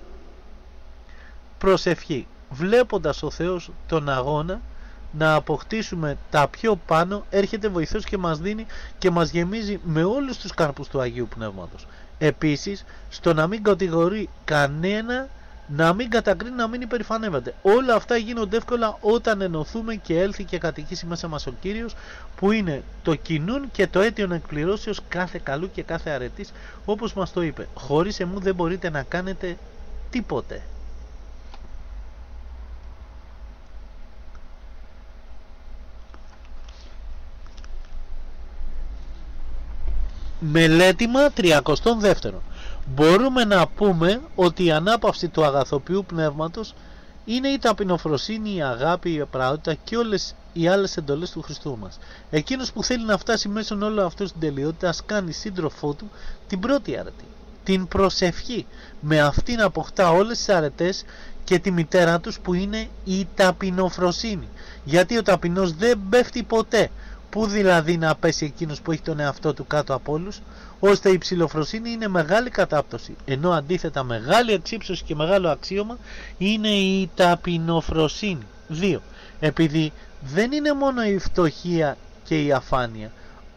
προσευχή. βλέποντας ο Θεός τον αγώνα να αποκτήσουμε τα πιο πάνω έρχεται βοηθός και μας δίνει και μας γεμίζει με όλους τους καρπούς του Αγίου Πνεύματος. Επίσης, στο να μην κατηγορεί κανένα, να μην κατακρίνει, να μην υπερηφανεύεται. Όλα αυτά γίνονται εύκολα όταν ενωθούμε και έλθει και κατοικήσει μέσα μας ο Κύριος που είναι το κοινούν και το αίτιον εκπληρώσεως κάθε καλού και κάθε αρετής όπως μας το είπε. Χωρίς εμού δεν μπορείτε να κάνετε τίποτε. Μελέτημα 32. Μπορούμε να πούμε ότι η ανάπαυση του αγαθοποιού πνεύματος είναι η ταπεινοφροσύνη, η αγάπη, η πραότητα και όλες οι άλλες εντολές του Χριστού μας. Εκείνος που θέλει να φτάσει μέσω όλο αυτό στην τελειότητα ας κάνει σύντροφό του την πρώτη αρετή. Την προσευχή. Με αυτήν αποκτά όλες τις αρετές και τη μητέρα τους που είναι η ταπεινοφροσύνη. Γιατί ο ταπεινός δεν πέφτει ποτέ. Πού δηλαδή να πέσει εκείνος που έχει τον εαυτό του κάτω από όλους, ώστε η ψηλοφροσύνη είναι μεγάλη κατάπτωση, ενώ αντίθετα μεγάλη εξύψωση και μεγάλο αξίωμα είναι η ταπεινοφροσύνη. 2. Επειδή δεν είναι μόνο η φτωχία και η αφάνεια,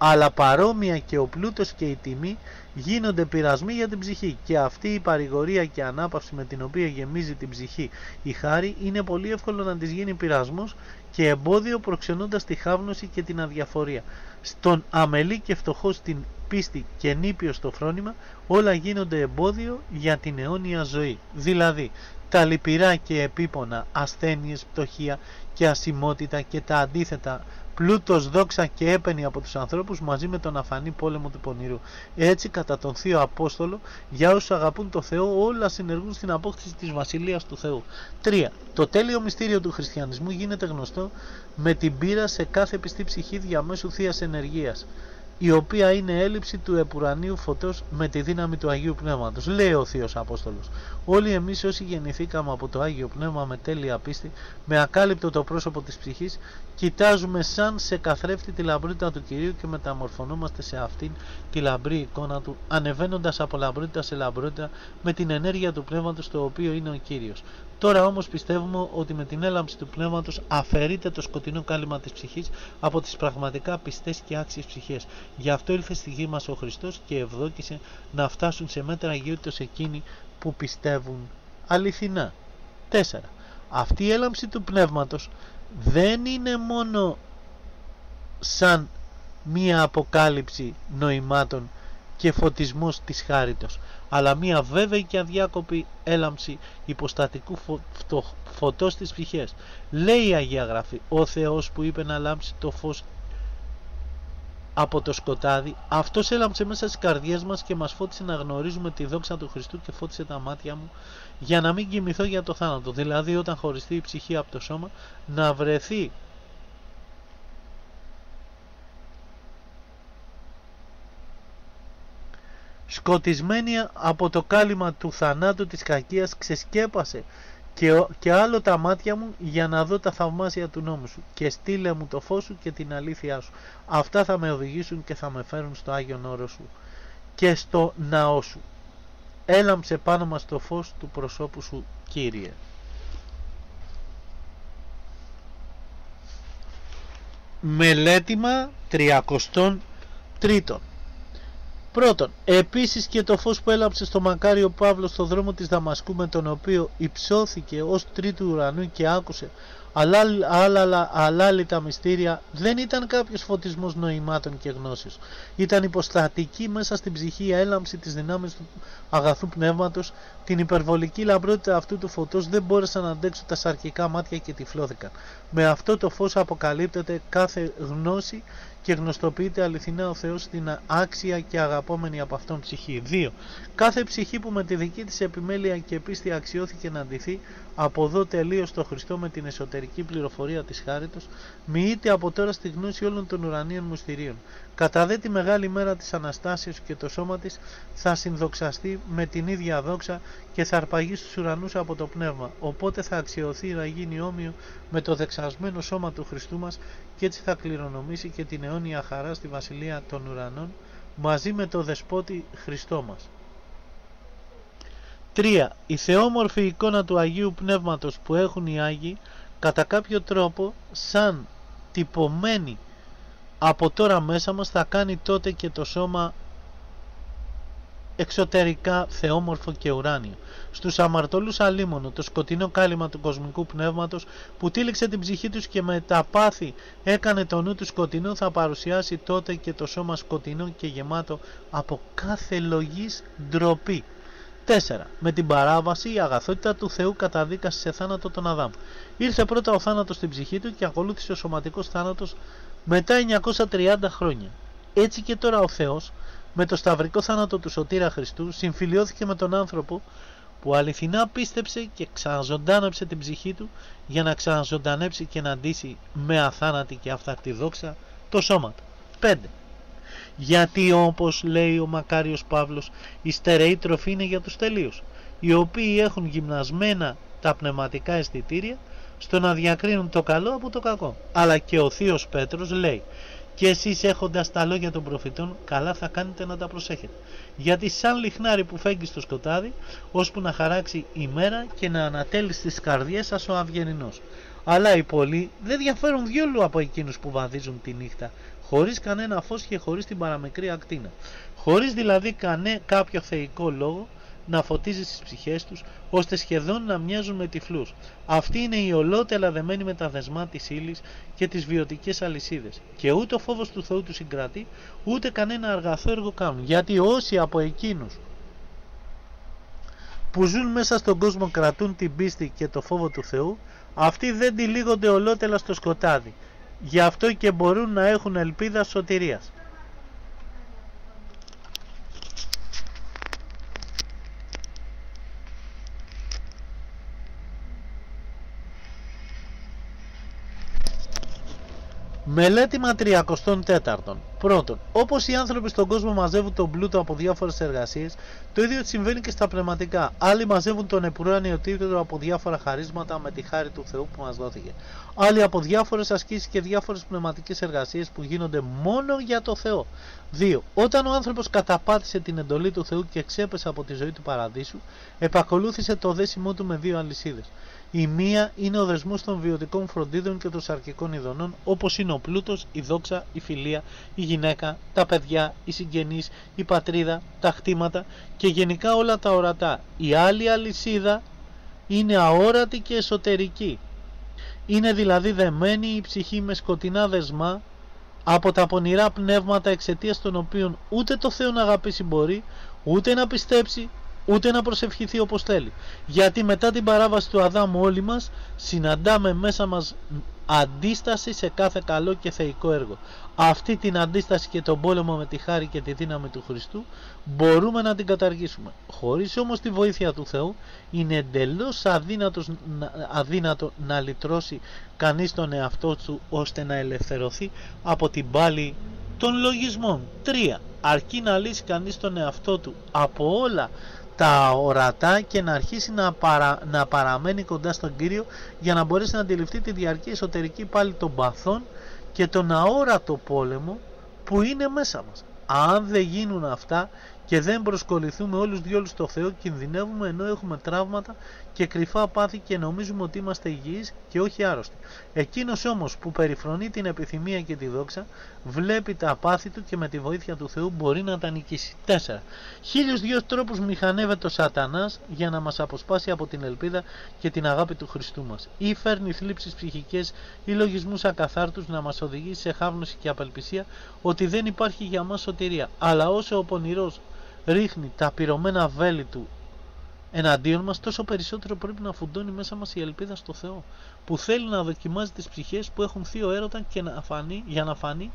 αλλά παρόμοια και ο πλούτος και η τιμή γίνονται πειρασμοί για την ψυχή και αυτή η παρηγορία και ανάπαυση με την οποία γεμίζει την ψυχή η χάρη είναι πολύ εύκολο να της γίνει πειρασμός και εμπόδιο προξενώντας τη χάβνωση και την αδιαφορία. Στον αμελή και φτωχό στην πίστη και νήπιο στο φρόνημα όλα γίνονται εμπόδιο για την αιώνια ζωή. Δηλαδή τα λυπηρά και επίπονα, ασθένειες, πτωχία και ασημότητα και τα αντίθετα πλούτος, δόξα και έπαινη από τους ανθρώπους μαζί με τον αφανή πόλεμο του πονηρού. Έτσι κατά τον Θείο Απόστολο για όσους αγαπούν το Θεό όλα συνεργούν στην απόκτηση της Βασιλείας του Θεού. 3. Το τέλειο μυστήριο του χριστιανισμού γίνεται γνωστό με την πείρα σε κάθε πιστή ψυχή διαμέσου Θείας Ενεργείας η οποία είναι έλλειψη του επουρανίου φωτός με τη δύναμη του Αγίου Πνεύματος. Λέει ο Θείος Απόστολος. Όλοι εμείς όσοι γεννηθήκαμε από το Άγιο Πνεύμα με τέλεια πίστη, με ακάλυπτο το πρόσωπο της ψυχής, κοιτάζουμε σαν σε καθρέφτη τη λαμπρότητα του Κυρίου και μεταμορφωνόμαστε σε αυτήν τη λαμπρή εικόνα του, ανεβαίνοντας από λαμπρότητα σε λαμπρότητα με την ενέργεια του Πνεύματος το οποίο είναι ο Κύριος. Τώρα όμως πιστεύουμε ότι με την έλαμψη του πνεύματος αφαιρείται το σκοτεινό κάλυμα της ψυχής από τις πραγματικά πιστές και άξιες ψυχές. Γι' αυτό ήλθε στη γη μας ο Χριστός και ευδόκησε να φτάσουν σε μέτρα αγιότητος εκείνοι που πιστεύουν αληθινά. 4. Αυτή η έλαμψη του πνεύματος δεν είναι μόνο σαν μία αποκάλυψη νοημάτων και φωτισμός της χάριτος, αλλά μία βέβαιη και αδιάκοπη έλαμψη υποστατικού φω... φωτός στις ψυχές. Λέει η Αγία Γραφή, ο Θεός που είπε να λάμψει το φως από το σκοτάδι, αυτός έλαμψε μέσα στις καρδιές μας και μας φώτισε να γνωρίζουμε τη δόξα του Χριστού και φώτισε τα μάτια μου για να μην κοιμηθώ για το θάνατο. Δηλαδή όταν χωριστεί η ψυχή από το σώμα να βρεθεί σκοτισμένη από το κάλυμα του θανάτου της κακίας ξεσκέπασε και, και άλλο τα μάτια μου για να δω τα θαυμάσια του νόμου σου και στείλε μου το φως σου και την αλήθειά σου. Αυτά θα με οδηγήσουν και θα με φέρουν στο Άγιον Όρο σου και στο ναό σου. Έλαμψε πάνω μας το φως του προσώπου σου Κύριε. Μελέτημα 33 Πρώτον, επίσης και το φως που έλαψε στο μακάριο Παύλο στο δρόμο της Δαμασκού με τον οποίο υψώθηκε ως τρίτου ουρανού και άκουσε αλλά αλάλητα μυστήρια δεν ήταν κάποιος φωτισμός νοημάτων και γνώσεως. Ήταν υποστατική μέσα στην ψυχή η έλαμψη της δυνάμεις του αγαθού πνεύματος, την υπερβολική λαμπρότητα αυτού του φωτός δεν μπόρεσαν να αντέξουν τα σαρκικά μάτια και τυφλώθηκαν. Με αυτό το φως αποκαλύπτεται κάθε γνώση και γνωστοποιείται αληθινά ο Θεός στην άξια και αγαπόμενη από Αυτόν ψυχή. 2. Κάθε ψυχή που με τη δική της επιμέλεια και πίστη αξιώθηκε να αντιθεί, αποδώ τελείως το Χριστό με την εσωτερική πληροφορία της χάριτος, μοιείται από τώρα στη γνώση όλων των ουρανίων μυστηρίων. Κατά δε τη μεγάλη μέρα της Αναστάσεως και το σώμα της θα συνδοξαστεί με την ίδια δόξα και θα αρπαγεί στους ουρανούς από το πνεύμα. Οπότε θα αξιωθεί να γίνει όμοιο με το δεξασμένο σώμα του Χριστού μας και έτσι θα κληρονομήσει και την αιώνια χαρά στη Βασιλεία των Ουρανών μαζί με το Δεσπότη Χριστό μας. 3. Η θεόμορφη εικόνα του Αγίου Πνεύματος που έχουν οι Άγιοι κατά κάποιο τρόπο σαν τυπωμένη από τώρα μέσα μας θα κάνει τότε και το σώμα εξωτερικά θεόμορφο και ουράνιο. Στους αμαρτωλούς αλίμονο το σκοτεινό κάλυμα του κοσμικού πνεύματος που τύλιξε την ψυχή τους και με τα πάθη έκανε το νου του σκοτεινό θα παρουσιάσει τότε και το σώμα σκοτεινό και γεμάτο από κάθε λογής ντροπή. 4. Με την παράβαση η αγαθότητα του Θεού καταδίκασε σε θάνατο τον Αδάμ. Ήρθε πρώτα ο θάνατος στην ψυχή του και ακολούθησε ο σωματικός θάνατος μετά 930 χρόνια. Έτσι και τώρα ο Θεός με το σταυρικό θάνατο του Σωτήρα Χριστού συμφιλιώθηκε με τον άνθρωπο που αληθινά πίστεψε και ξαναζωντάνεψε την ψυχή του για να ξαναζωντανέψει και να ντύσει με αθάνατη και αυτάρτη δόξα το σώμα του. 5. Γιατί όπως λέει ο Μακάριος Παύλος η στερεή τροφή είναι για τους τελείους οι οποίοι έχουν γυμνασμένα τα πνευματικά αισθητήρια στο να διακρίνουν το καλό από το κακό. Αλλά και ο Θείος Πέτρος λέει και εσείς έχοντας τα λόγια των προφητών καλά θα κάνετε να τα προσέχετε. Γιατί σαν λιχνάρι που φέγγει στο σκοτάδι ώσπου να χαράξει η μέρα και να ανατέλει στις καρδιές σας ο αυγερινός. Αλλά οι πολλοί δεν διαφέρουν διόλου από εκείνους που βαδίζουν τη νύχτα χωρίς κανένα φως και χωρίς την παραμικρή ακτίνα. Χωρίς δηλαδή κανέ κάποιο θεϊκό λόγο να φωτίζει στις ψυχές τους, ώστε σχεδόν να μοιάζουν με τυφλούς. Αυτοί είναι οι ολότελα δεμένοι με τα δεσμά της ύλης και τις βιωτικές αλυσίδες. Και ούτε ο φόβος του Θεού τους συγκρατεί, ούτε κανένα αργαθό έργο κάνουν. Γιατί όσοι από εκείνους που ζουν μέσα στον κόσμο κρατούν την πίστη και το φόβο του Θεού, αυτοί δεν τυλίγονται ολότελα στο σκοτάδι. Γι' αυτό και μπορούν να έχουν ελπίδα σωτηρίας. Μελέτη 34. Πρώτον, όπως οι άνθρωποι στον κόσμο μαζεύουν τον πλούτο από διάφορες εργασίες, το ίδιο συμβαίνει και στα πνευματικά. Άλλοι μαζεύουν τον επουράνιο τίτλο από διάφορα χαρίσματα με τη χάρη του Θεού που μας δόθηκε. Άλλοι από διάφορες ασκήσεις και διάφορες πνευματικές εργασίες που γίνονται μόνο για το Θεό. 2. Όταν ο άνθρωπος καταπάτησε την εντολή του Θεού και ξέπεσε από τη ζωή του παραδείσου, επακολούθησε το δέσιμό του με δύο αλυσίδες. Η μία είναι ο δεσμός των βιωτικών φροντίδων και των σαρκικών ειδονών, όπως είναι ο πλούτος, η δόξα, η φιλία, η γυναίκα, τα παιδιά, οι συγγενείς, η πατρίδα, τα χτήματα και γενικά όλα τα ορατά. Η άλλη αλυσίδα είναι αόρατη και εσωτερική. Είναι δηλαδή δεμένη η ψυχή με σκοτεινά δεσμά από τα πονηρά πνεύματα εξαιτίας των οποίων ούτε το Θεό να αγαπήσει μπορεί, ούτε να πιστέψει, ούτε να προσευχηθεί όπως θέλει. Γιατί μετά την παράβαση του Αδάμου όλοι μας συναντάμε μέσα μας αντίσταση σε κάθε καλό και θεϊκό έργο. Αυτή την αντίσταση και τον πόλεμο με τη χάρη και τη δύναμη του Χριστού μπορούμε να την καταργήσουμε. Χωρίς όμως τη βοήθεια του Θεού είναι εντελώς αδύνατος, αδύνατο να λυτρώσει κανείς τον εαυτό του ώστε να ελευθερωθεί από την πάλη των λογισμών. 3. Αρκεί να λύσει κανείς τον εαυτό του από όλα τα ορατά και να αρχίσει να, παρα, να παραμένει κοντά στον Κύριο για να μπορέσει να αντιληφθεί τη διαρκή εσωτερική πάλι των παθών και τον αόρατο πόλεμο που είναι μέσα μας. Αν δεν γίνουν αυτά και δεν προσκοληθούμε όλους διόλου στο Θεό κινδυνεύουμε ενώ έχουμε τραύματα και κρυφά πάθη και νομίζουμε ότι είμαστε υγιείς και όχι άρρωστοι. Εκείνος όμως που περιφρονεί την επιθυμία και τη δόξα βλέπει τα πάθη του και με τη βοήθεια του Θεού μπορεί να τα νικήσει. 4. Χίλιους δυος τρόπους μηχανεύεται ο σατανάς για να μας αποσπάσει από την ελπίδα και την αγάπη του Χριστού μας. Ή φέρνει θλίψεις ψυχικές ή λογισμούς ακαθάρτους να μας οδηγήσει σε χάβνωση και απελπισία ότι δεν υπάρχει για μας σωτηρία. Αλλά όσο ο πονηρός ρίχνει τα πυρωμένα βέλη του εναντίον μας τόσο περισσότερο πρέπει να φουντώνει μέσα μας η ελπίδα στο Θεό που θέλει να δοκιμάζει τις ψυχές που έχουν θείο έρωτα και να φανεί, για να φανεί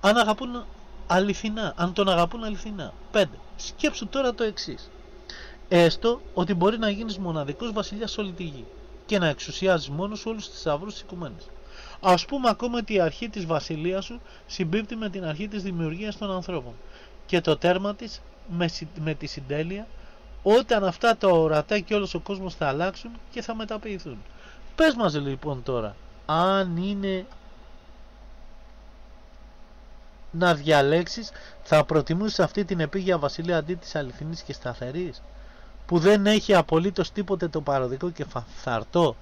αν αγαπούν αληθινά, αν τον αγαπούν αληθινά. 5. Σκέψου τώρα το εξής. Έστω ότι μπορεί να γίνεις μοναδικός βασιλιάς σε όλη τη γη και να εξουσιάζεις μόνος σου όλους τους θησαυρούς της οικουμένης. Ας πούμε ακόμα ότι η αρχή της βασιλείας σου συμπίπτει με την αρχή της δημιουργίας των ανθρώπων και το τέρμα της με, με τη συντέλεια όταν αυτά τα ορατά και όλος ο κόσμος θα αλλάξουν και θα μεταποιηθούν. Πες μας λοιπόν τώρα, αν είναι να διαλέξεις, θα προτιμούσεις αυτή την επίγεια βασιλεία αντί της αληθινής και σταθερής. που δεν έχει απολύτως τίποτε το παροδικό και φθαρτό,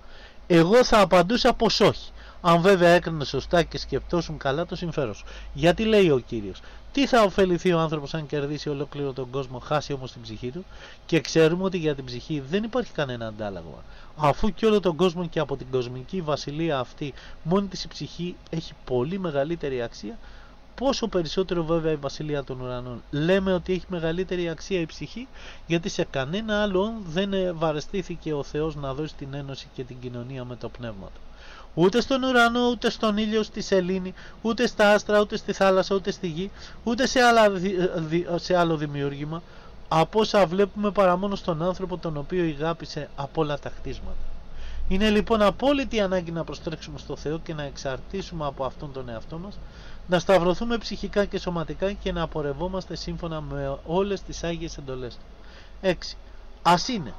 εγώ θα απαντούσα πως όχι. Αν βέβαια έκρινε σωστά και σκεπτόσουν καλά το συμφέρον σου. Γιατί λέει ο Κύριος, τι θα ωφεληθεί ο άνθρωπος αν κερδίσει ολόκληρο τον κόσμο, χάσει όμως την ψυχή του; Και ξέρουμε ότι για την ψυχή δεν υπάρχει κανένα αντάλλαγμα. Αφού και όλο τον κόσμο και από την κοσμική βασιλεία αυτή μόνη της η ψυχή έχει πολύ μεγαλύτερη αξία, πόσο περισσότερο βέβαια η βασιλεία των ουρανών. Λέμε ότι έχει μεγαλύτερη αξία η ψυχή γιατί σε κανένα άλλο δεν βαρεστήθηκε ο Θεός να δώσει την ένωση και την κοινωνία με το πνεύμα του. Ούτε στον ουρανό, ούτε στον ήλιο, στη σελήνη, ούτε στα άστρα, ούτε στη θάλασσα, ούτε στη γη, ούτε σε, άλλα, σε άλλο δημιούργημα, από όσα βλέπουμε παρά μόνο στον άνθρωπο τον οποίο ηγάπησε από όλα τα χτίσματα. Είναι λοιπόν απόλυτη ανάγκη να προστρέξουμε στο Θεό και να εξαρτήσουμε από Αυτόν τον εαυτό μας, να σταυρωθούμε ψυχικά και σωματικά και να απορρευόμαστε σύμφωνα με όλες τις Άγιες εντολές του. 6. Ας είναι.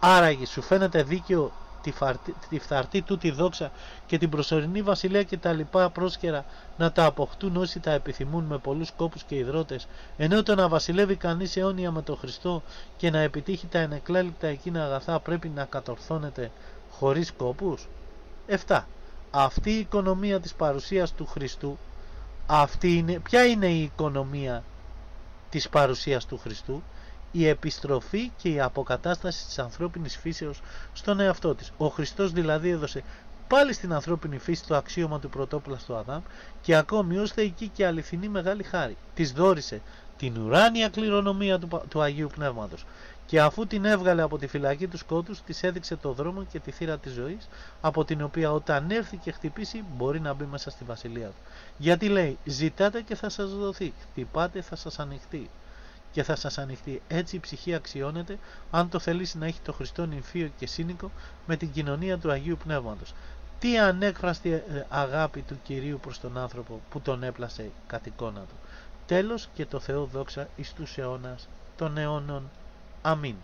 Άραγε σου φαίνεται δίκαιο τη, φαρτί, τη φθαρτή του τη δόξα και την προσωρινή βασιλεία και τα λοιπά πρόσκαιρα να τα αποκτούν όσοι τα επιθυμούν με πολλούς κόπους και υδρότες, ενώ το να βασιλεύει κανείς αιώνια με τον Χριστό και να επιτύχει τα ενεκλάλικτα εκείνα αγαθά πρέπει να κατορθώνεται χωρίς κόπους. 7. Αυτή η οικονομία της παρουσίας του Χριστού, αυτή είναι, ποια είναι η οικονομία της παρουσίας του Χριστού, η επιστροφή και η αποκατάσταση της ανθρώπινης φύσεως στον εαυτό της. Ο Χριστός δηλαδή έδωσε πάλι στην ανθρώπινη φύση το αξίωμα του πρωτόπλαστου Αδάμ και ακόμη ως θεϊκή και αληθινή μεγάλη χάρη. Της δόρισε την ουράνια κληρονομία του, του Αγίου Πνεύματος και αφού την έβγαλε από τη φυλακή του σκότους της έδειξε το δρόμο και τη θύρα της ζωής από την οποία όταν έρθει και χτυπήσει μπορεί να μπει μέσα στη βασιλεία του. Γιατί λέει ζητάτε και θα σας δοθεί, χτυπάτε θα σας ανοιχτεί και θα σας ανοιχτεί. Έτσι η ψυχή αξιώνεται αν το θελήσει να έχει το Χριστό νυμφίο και σύνικο με την κοινωνία του Αγίου Πνεύματος. Τι ανέκφραστη ε, αγάπη του Κυρίου προς τον άνθρωπο που τον έπλασε κατ' εικόνα του. Τέλος και το Θεό δόξα εις τους αιώνας των αιώνων. Αμήν.